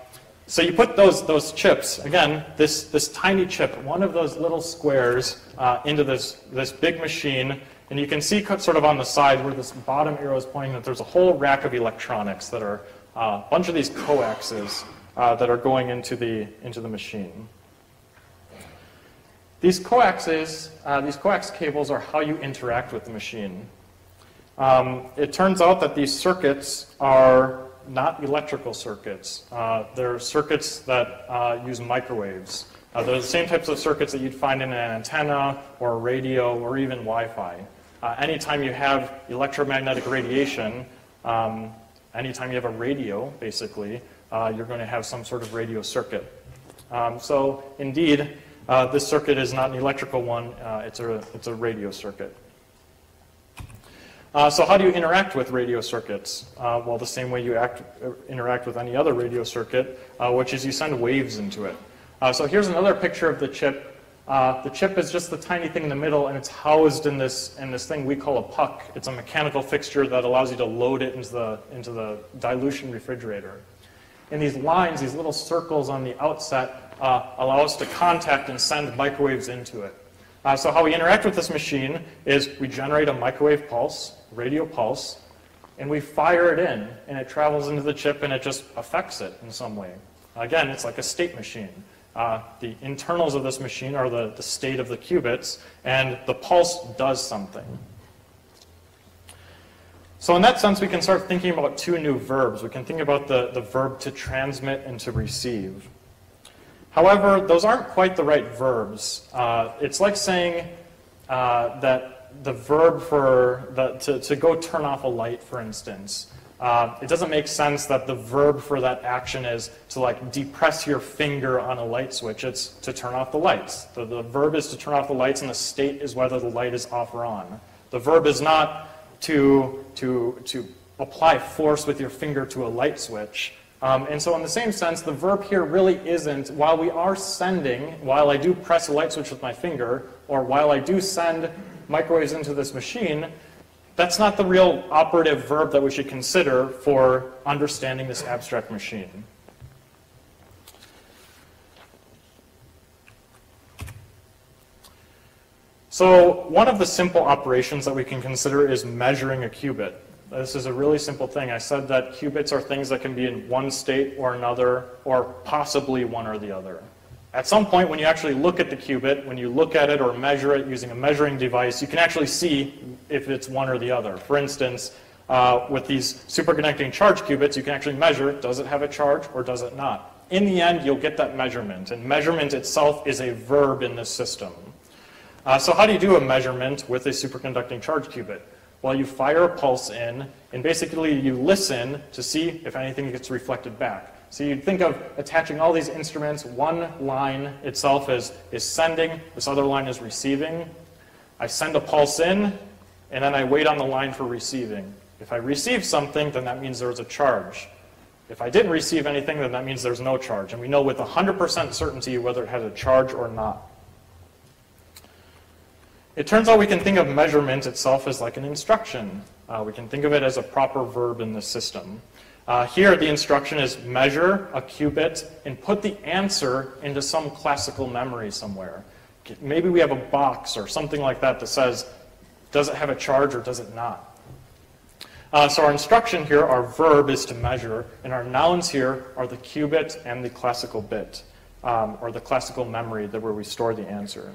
so you put those, those chips, again, this, this tiny chip, one of those little squares, uh, into this, this big machine, and you can see sort of on the side where this bottom arrow is pointing that there's a whole rack of electronics that are uh, a bunch of these coaxes uh, that are going into the, into the machine. These coaxes, uh, these coax cables are how you interact with the machine. Um, it turns out that these circuits are not electrical circuits. Uh, they're circuits that uh, use microwaves. Uh, they're the same types of circuits that you'd find in an antenna or a radio or even Wi-Fi. Uh, anytime you have electromagnetic radiation, um, anytime you have a radio, basically, uh, you're going to have some sort of radio circuit. Um, so indeed, uh, this circuit is not an electrical one, it's, a, it's a radio circuit. Uh, so how do you interact with radio circuits? Uh, well, the same way you act, uh, interact with any other radio circuit, uh, which is you send waves into it. Uh, so here's another picture of the chip. Uh, the chip is just the tiny thing in the middle, and it's housed in this, in this thing we call a puck. It's a mechanical fixture that allows you to load it into the, into the dilution refrigerator. And these lines, these little circles on the outset, allow us to contact and send microwaves into it. So how we interact with this machine is we generate a microwave pulse, radio pulse. and we fire it in, and it travels into the chip and it just affects it in some way. Again, it's like a state machine. Uh, the internals of this machine are the, the state of the qubits, and the pulse does something. So in that sense, we can start thinking about two new verbs. We can think about the, the verb to transmit and to receive. However, those aren't quite the right verbs. Uh, it's like saying uh, that the verb for the, to, to go turn off a light, for instance, uh, it doesn't make sense that the verb for that action is to like depress your finger on a light switch. It's to turn off the lights. The, the verb is to turn off the lights, and the state is whether the light is off or on. The verb is not to, to, to apply force with your finger to a light switch. Um, and so in the same sense, the verb here really isn't, while we are sending, while I do press a light switch with my finger, or while I do send microwaves into this machine, that's not the real operative verb that we should consider for understanding this abstract machine. So one of the simple operations that we can consider is measuring a qubit. This is a really simple thing. I said that qubits are things that can be in one state or another, or possibly one or the other. At some point, when you actually look at the qubit, when you look at it or measure it using a measuring device, you can actually see if it's one or the other. For instance, uh, with these superconducting charge qubits, you can actually measure, does it have a charge or does it not? In the end, you'll get that measurement, and measurement itself is a verb in this system. Uh, so how do you do a measurement with a superconducting charge qubit? Well, you fire a pulse in, and basically you listen to see if anything gets reflected back. So you'd think of attaching all these instruments. One line itself is, is sending, this other line is receiving. I send a pulse in, and then I wait on the line for receiving. If I receive something, then that means there's a charge. If I didn't receive anything, then that means there's no charge. And we know with 100% certainty whether it has a charge or not. It turns out we can think of measurement itself as like an instruction. Uh, we can think of it as a proper verb in the system. Uh, here, the instruction is measure a qubit and put the answer into some classical memory somewhere. Maybe we have a box or something like that that says, does it have a charge or does it not? Uh, so our instruction here, our verb is to measure, and our nouns here are the qubit and the classical bit, um, or the classical memory that where we store the answer.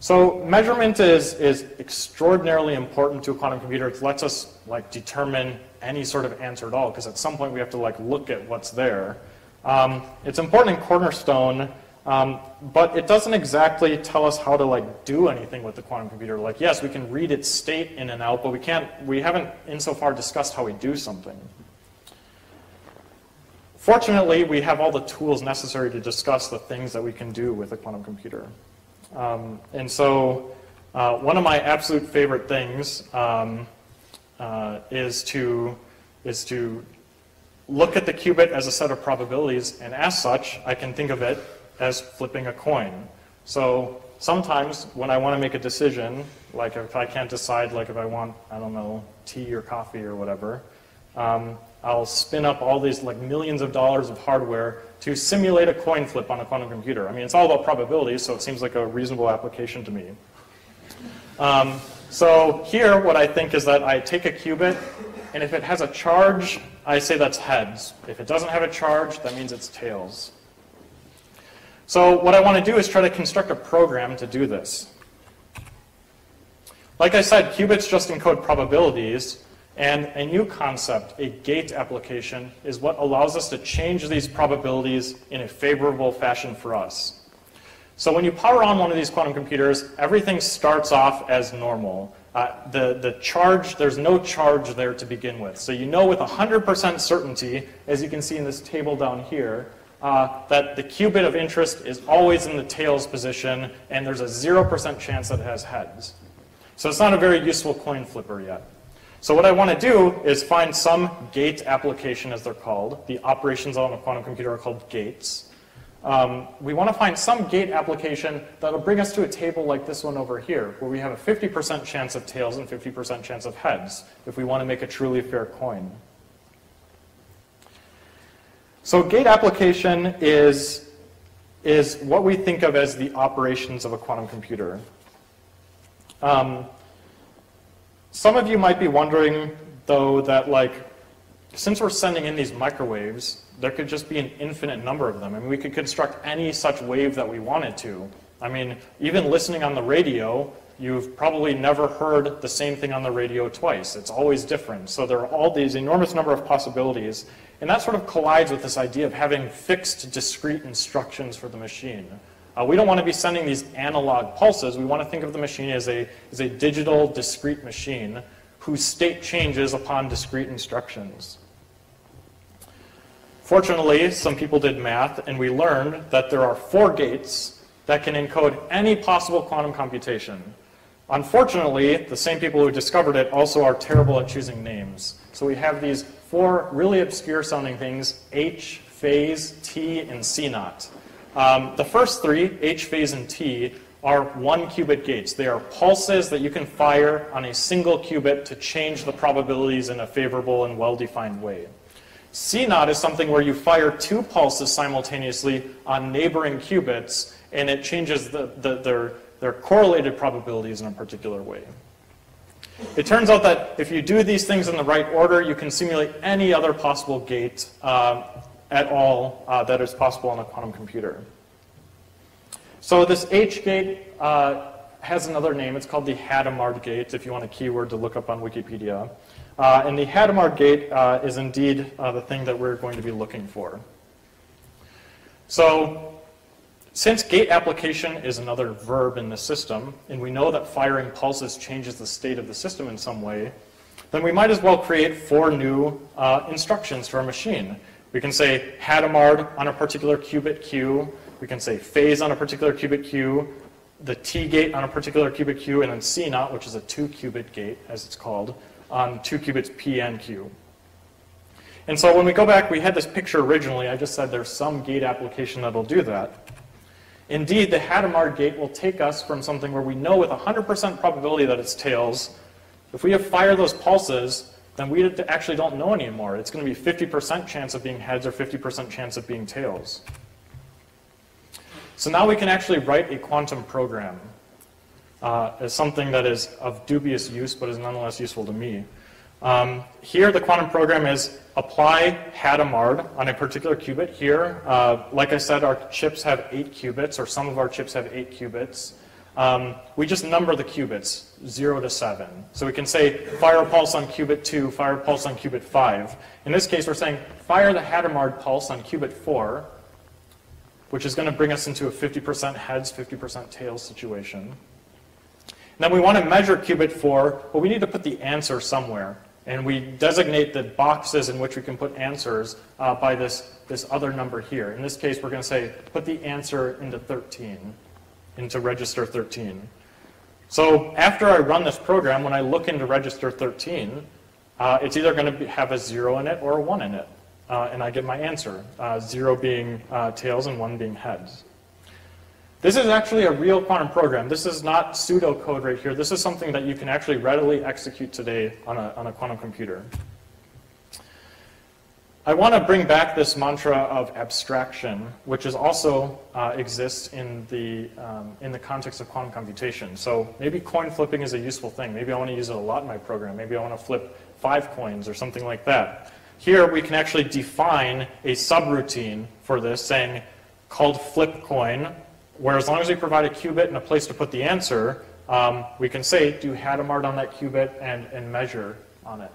So measurement is, is extraordinarily important to a quantum computer. It lets us like determine any sort of answer at all, because at some point we have to like look at what's there. Um, it's important in Cornerstone, um, but it doesn't exactly tell us how to like do anything with the quantum computer. Like, yes, we can read its state in and out, but we can't. We haven't insofar discussed how we do something. Fortunately, we have all the tools necessary to discuss the things that we can do with a quantum computer. Um, and so uh, one of my absolute favorite things um, uh, is, to, is to look at the qubit as a set of probabilities, and as such, I can think of it as flipping a coin. So sometimes when I want to make a decision, like if I can't decide, like if I want, I don't know, tea or coffee or whatever, um, I'll spin up all these like millions of dollars of hardware to simulate a coin flip on a quantum computer. I mean, it's all about probabilities, so it seems like a reasonable application to me. Um, so here, what I think is that I take a qubit, and if it has a charge, I say that's heads. If it doesn't have a charge, that means it's tails. So what I want to do is try to construct a program to do this. Like I said, qubits just encode probabilities, and a new concept, a gate application, is what allows us to change these probabilities in a favorable fashion for us. So when you power on one of these quantum computers, everything starts off as normal. Uh, the, the charge, there's no charge there to begin with. So you know with 100% certainty, as you can see in this table down here, uh, that the qubit of interest is always in the tails position, and there's a 0% chance that it has heads. So it's not a very useful coin flipper yet. So what I want to do is find some gate application, as they're called. The operations on a quantum computer are called gates. Um, we want to find some gate application that'll bring us to a table like this one over here, where we have a 50% chance of tails and 50% chance of heads, if we want to make a truly fair coin. So gate application is, is what we think of as the operations of a quantum computer. Um, Some of you might be wondering, though, that like, since we're sending in these microwaves, there could just be an infinite number of them. I mean, we could construct any such wave that we wanted to. I mean, even listening on the radio, you've probably never heard the same thing on the radio twice. It's always different. So there are all these enormous number of possibilities. And that sort of collides with this idea of having fixed, discrete instructions for the machine. Uh, we don't want to be sending these analog pulses. We want to think of the machine as a, as a digital, discrete machine whose state changes upon discrete instructions. Fortunately, some people did math, and we learned that there are four gates that can encode any possible quantum computation. Unfortunately, the same people who discovered it also are terrible at choosing names. So we have these four really obscure sounding things, H, phase, T, and CNOT. Um, the first three, H, phase, and T, are one qubit gates. They are pulses that you can fire on a single qubit to change the probabilities in a favorable and well-defined way. CNOT is something where you fire two pulses simultaneously on neighboring qubits, and it changes the, the, their, their correlated probabilities in a particular way. It turns out that if you do these things in the right order, you can simulate any other possible gate uh, at all uh, that is possible on a quantum computer. So this H gate uh, has another name. It's called the Hadamard gate, if you want a keyword to look up on Wikipedia. Uh, and the Hadamard gate uh, is indeed uh, the thing that we're going to be looking for. So since gate application is another verb in the system, and we know that firing pulses changes the state of the system in some way, then we might as well create four new uh, instructions for a machine. We can say Hadamard on a particular qubit Q. We can say phase on a particular qubit Q, the T gate on a particular qubit Q, and then CNOT, which is a two qubit gate, as it's called, on two qubits P and Q. And so when we go back, we had this picture originally. I just said there's some gate application that'll do that. Indeed, the Hadamard gate will take us from something where we know with 100% probability that it's tails. If we have fire those pulses, then we actually don't know anymore. It's going to be 50% chance of being heads or 50% chance of being tails. So now we can actually write a quantum program uh, as something that is of dubious use but is nonetheless useful to me. Um, here, the quantum program is apply Hadamard on a particular qubit. Here, uh, like I said, our chips have eight qubits, or some of our chips have eight qubits. Um, we just number the qubits, 0 to 7. So we can say fire a pulse on qubit 2, fire a pulse on qubit 5. In this case, we're saying fire the Hadamard pulse on qubit 4, which is going to bring us into a 50% heads, 50% tails situation. Then we want to measure qubit 4, but we need to put the answer somewhere. And we designate the boxes in which we can put answers uh, by this, this other number here. In this case, we're going to say, put the answer into 13, into register 13. So after I run this program, when I look into register 13, uh, it's either going to have a 0 in it or a 1 in it. Uh, and I get my answer, uh, 0 being uh, tails and 1 being heads. This is actually a real quantum program. This is not pseudocode right here. This is something that you can actually readily execute today on a, on a quantum computer. I want to bring back this mantra of abstraction, which is also uh, exists in the, um, in the context of quantum computation. So maybe coin flipping is a useful thing. Maybe I want to use it a lot in my program. Maybe I want to flip five coins or something like that. Here we can actually define a subroutine for this saying called flip coin where as long as we provide a qubit and a place to put the answer, um, we can say, do Hadamard on that qubit and, and measure on it.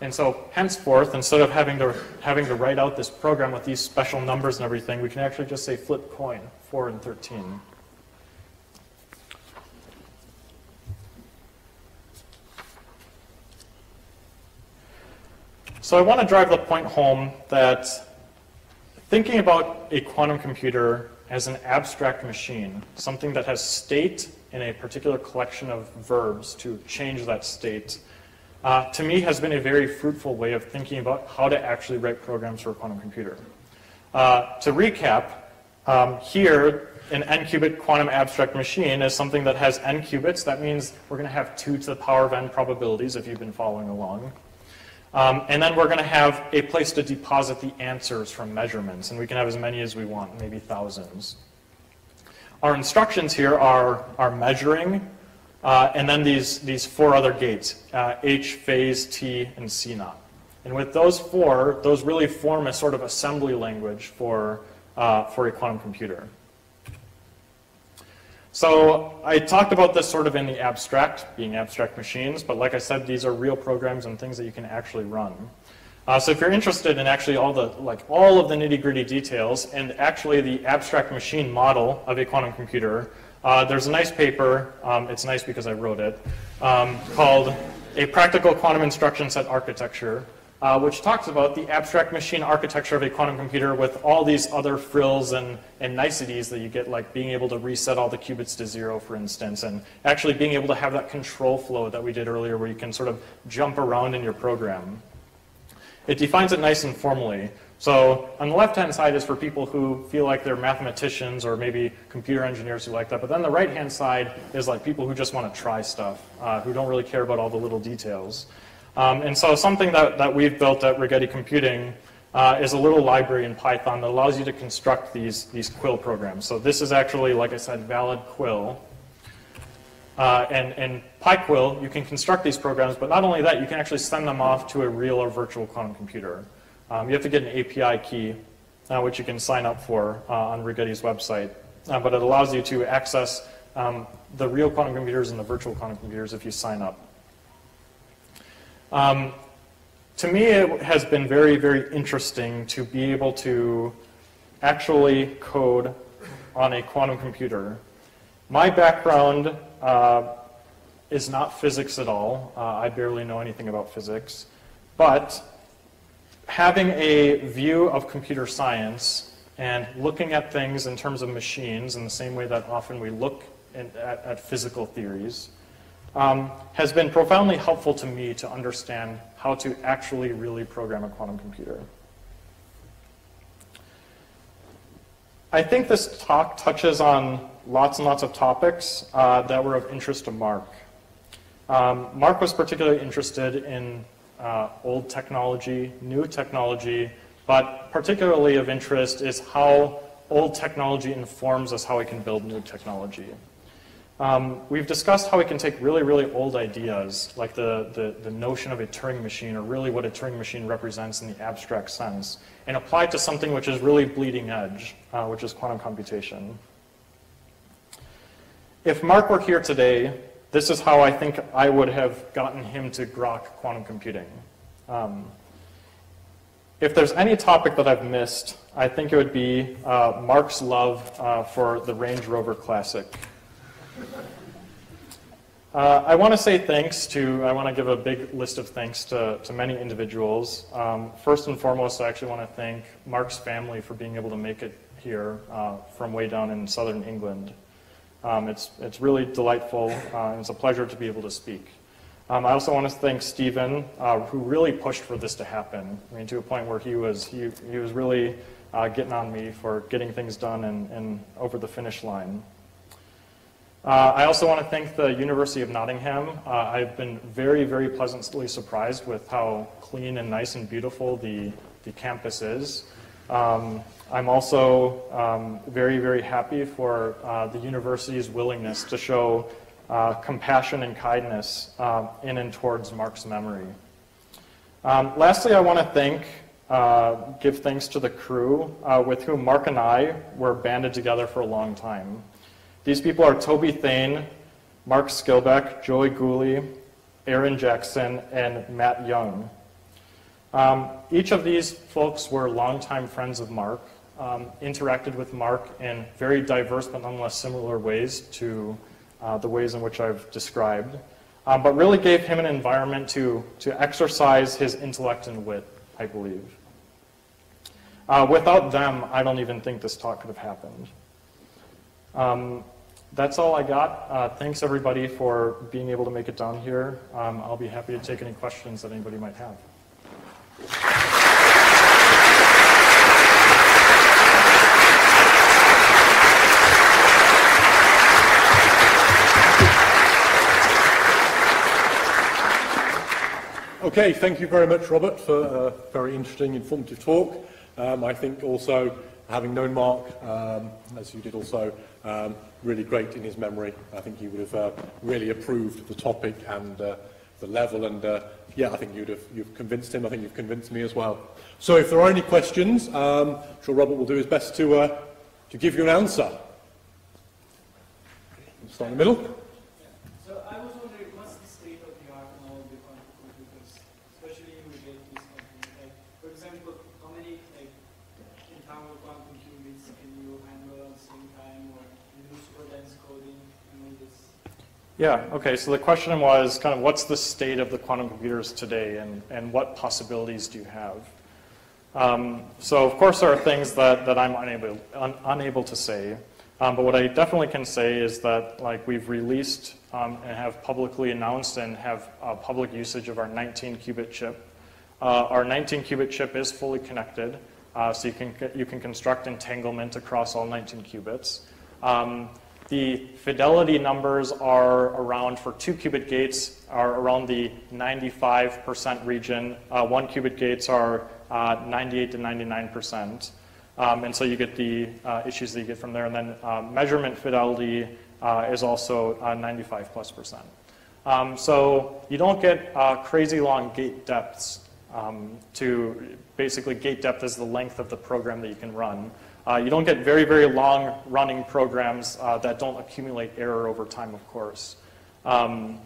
And so henceforth, instead of having to, having to write out this program with these special numbers and everything, we can actually just say flip coin, 4 and 13. So I want to drive the point home that thinking about a quantum computer as an abstract machine, something that has state in a particular collection of verbs to change that state, uh, to me has been a very fruitful way of thinking about how to actually write programs for a quantum computer. Uh, to recap, um, here, an n-qubit quantum abstract machine is something that has n qubits. That means we're going to have 2 to the power of n probabilities if you've been following along. Um, and then we're going to have a place to deposit the answers from measurements, and we can have as many as we want, maybe thousands. Our instructions here are, are measuring, uh, and then these, these four other gates, uh, H, phase, T, and CNOT. And with those four, those really form a sort of assembly language for, uh, for a quantum computer. So I talked about this sort of in the abstract, being abstract machines, but like I said, these are real programs and things that you can actually run. Uh, so if you're interested in actually all the like all of the nitty gritty details and actually the abstract machine model of a quantum computer, uh, there's a nice paper. Um, it's nice because I wrote it, um, called "A Practical Quantum Instruction Set Architecture," uh, which talks about the abstract machine architecture of a quantum computer with all these other frills and, and niceties that you get, like being able to reset all the qubits to zero, for instance, and actually being able to have that control flow that we did earlier where you can sort of jump around in your program. It defines it nice and formally. So on the left-hand side is for people who feel like they're mathematicians or maybe computer engineers who like that. But then the right-hand side is like people who just want to try stuff, uh, who don't really care about all the little details. Um, and so something that, that we've built at Rigetti Computing uh, is a little library in Python that allows you to construct these, these Quil programs. So this is actually, like I said, valid Quil. Uh, and, and PyQuil, you can construct these programs, but not only that, you can actually send them off to a real or virtual quantum computer. Um, you have to get an API key, uh, which you can sign up for uh, on Rigetti's website. Uh, but it allows you to access um, the real quantum computers and the virtual quantum computers if you sign up. Um, to me, it has been very, very interesting to be able to actually code on a quantum computer. My background uh, is not physics at all. Uh, I barely know anything about physics. But having a view of computer science and looking at things in terms of machines in the same way that often we look in, at, at, physical theories um, has been profoundly helpful to me to understand how to actually really program a quantum computer. I think this talk touches on lots and lots of topics uh, that were of interest to Mark. Um, Mark was particularly interested in uh, old technology, new technology, but particularly of interest is how old technology informs us how we can build new technology. Um, we've discussed how we can take really, really old ideas, like the, the, the, notion of a Turing machine, or really what a Turing machine represents in the abstract sense, and apply it to something which is really bleeding edge, uh, which is quantum computation. If Mark were here today, this is how I think I would have gotten him to grok quantum computing. Um, if there's any topic that I've missed, I think it would be uh, Mark's love uh, for the Range Rover Classic. Uh, I want to say thanks to, I want to give a big list of thanks to, to many individuals. Um, first and foremost, I actually want to thank Mark's family for being able to make it here uh, from way down in southern England. Um, it's, it's really delightful, uh, and it's a pleasure to be able to speak. Um, I also want to thank Stephen, uh, who really pushed for this to happen. I mean, to a point where he was, he, he was really uh, getting on me for getting things done and, and over the finish line. Uh, I also want to thank the University of Nottingham. Uh, I've been very, very pleasantly surprised with how clean and nice and beautiful the, the campus is. Um, I'm also um, very, very happy for uh, the university's willingness to show uh, compassion and kindness uh, in and towards Mark's memory. Um, lastly, I want to thank, uh, give thanks to the crew uh, with whom Mark and I were banded together for a long time. These people are Toby Thane, Mark Skilbeck, Joey Gooley, Aaron Jackson, and Matt Young. Um, each of these folks were longtime friends of Mark, um, interacted with Mark in very diverse but nonetheless similar ways to uh, the ways in which I've described, um, but really gave him an environment to, to exercise his intellect and wit, I believe. Uh, without them, I don't even think this talk could have happened. Um, that's all I got. Uh, thanks everybody for being able to make it down here. Um, I'll be happy to take any questions that anybody might have. Okay, thank you very much, Robert, for a very interesting, informative talk. Um, I think also, having known Mark, um, as you did also, um, really great in his memory. I think he would have uh, really approved the topic and uh, the level, and uh, yeah, I think you'd have you've convinced him. I think you've convinced me as well. So, if there are any questions, um, I'm sure Robert will do his best to uh, to give you an answer. Start in the middle. So I was wondering, what's the state of the art in all the quantum computers, especially in relation to this company? Like, for example, how many like entangled quantum qubits can you handle at the same time, or use for dense coding and all this? Yeah, okay, so the question was kind of what's the state of the quantum computers today and, and what possibilities do you have? Um, so of course there are things that, that I'm unable, un, unable to say, um, but what I definitely can say is that like we've released um, and have publicly announced and have uh, public usage of our 19 qubit chip. Uh, our 19 qubit chip is fully connected, uh, so you can, you can construct entanglement across all 19 qubits. The fidelity numbers are around, for two qubit gates, are around the 95% region. Uh, one qubit gates are uh, 98 to 99%. Um, and so you get the uh, issues that you get from there. And then um, measurement fidelity uh, is also uh, 95 plus percent. Um, so you don't get uh, crazy long gate depths um, to basically gate depth is the length of the program that you can run. Uh, you don't get very, very long running programs uh, that don't accumulate error over time, of course. Um,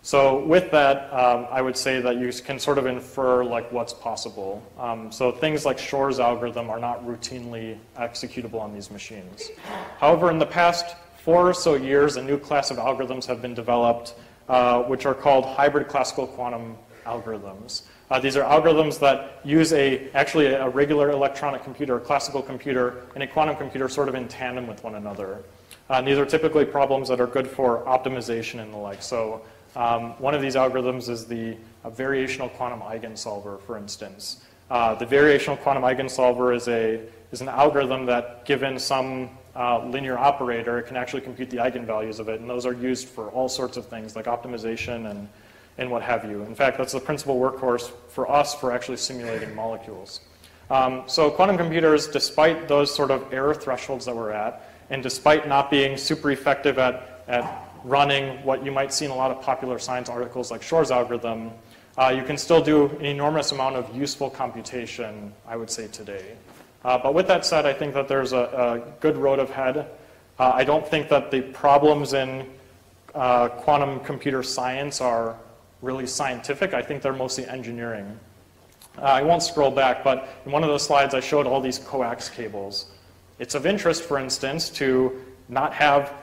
so with that, um, I would say that you can sort of infer like what's possible. Um, so things like Shor's algorithm are not routinely executable on these machines. However, in the past four or so years, a new class of algorithms have been developed, uh, which are called hybrid classical quantum algorithms. Uh, these are algorithms that use a actually a regular electronic computer, a classical computer, and a quantum computer sort of in tandem with one another. Uh, and these are typically problems that are good for optimization and the like. So um, one of these algorithms is the variational quantum eigensolver, for instance. Uh, the variational quantum eigensolver is, a, is an algorithm that, given some uh, linear operator, it can actually compute the eigenvalues of it, and those are used for all sorts of things, like optimization and, and what have you. In fact, that's the principal workhorse for us for actually simulating molecules. Um, so quantum computers, despite those sort of error thresholds that we're at, and despite not being super effective at, at running what you might see in a lot of popular science articles like Shor's algorithm, uh, you can still do an enormous amount of useful computation, I would say, today. Uh, but with that said, I think that there's a, a good road ahead. Uh, I don't think that the problems in uh, quantum computer science are really scientific. I think they're mostly engineering. Uh, I won't scroll back, but in one of those slides I showed all these coax cables. It's of interest, for instance, to not have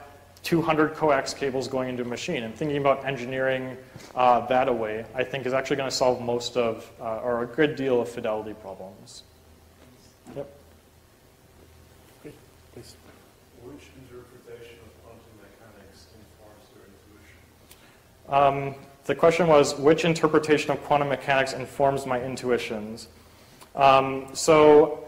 200 coax cables going into a machine. And thinking about engineering uh, that away, I think is actually going to solve most of, uh, or a good deal of fidelity problems. Yep. Please. Which interpretation of quantum mechanics informs your intuition? Um, the question was, which interpretation of quantum mechanics informs my intuitions? Um, so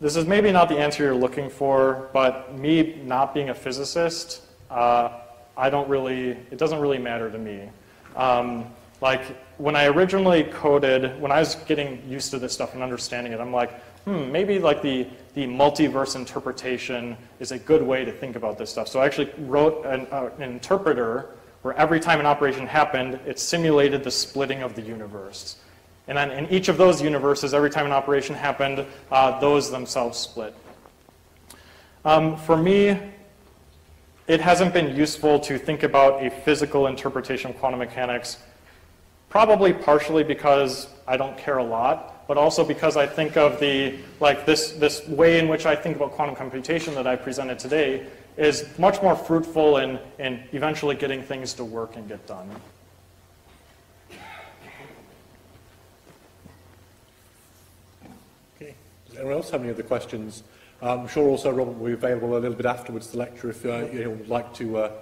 this is maybe not the answer you're looking for, but me not being a physicist, uh, I don't really, it doesn't really matter to me. Um, like when I originally coded, when I was getting used to this stuff and understanding it, I'm like, hmm, maybe like the, the multiverse interpretation is a good way to think about this stuff. So I actually wrote an, uh, an interpreter where every time an operation happened, it simulated the splitting of the universe. And then in each of those universes, every time an operation happened, uh, those themselves split. Um, for me, it hasn't been useful to think about a physical interpretation of quantum mechanics, probably partially because I don't care a lot, but also because I think of the, like this, this way in which I think about quantum computation that I presented today is much more fruitful in, in eventually getting things to work and get done. Okay. Does anyone else have any other questions? I'm sure also Robert will be available a little bit afterwards the lecture if uh, you would like to uh,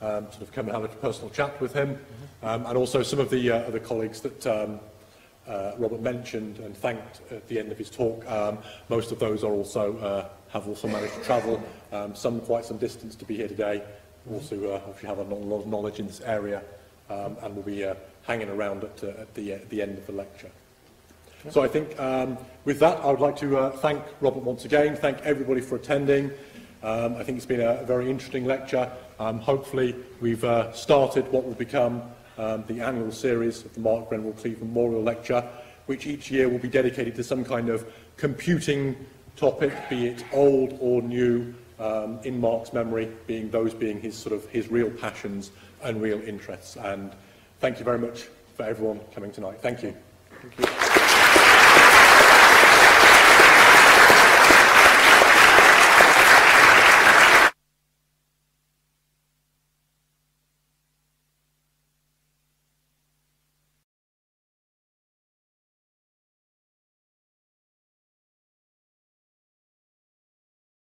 um, sort of come and have a personal chat with him. Um, and also some of the uh, other colleagues that um, uh, Robert mentioned and thanked at the end of his talk. Um, most of those are also uh, have also managed to travel, um, some quite some distance to be here today. Also, uh, obviously have a lot of knowledge in this area um, and will be uh, hanging around at, uh, at the, uh, the end of the lecture. So I think um, with that, I would like to uh, thank Robert once again, thank everybody for attending. Um, I think it's been a very interesting lecture. Um, hopefully, we've uh, started what will become um, the annual series of the Mark Grenville Cleave Memorial Lecture, which each year will be dedicated to some kind of computing topic, be it old or new, um, in Mark's memory, being those being his sort of his real passions and real interests. And thank you very much for everyone coming tonight. Thank you. Thank you.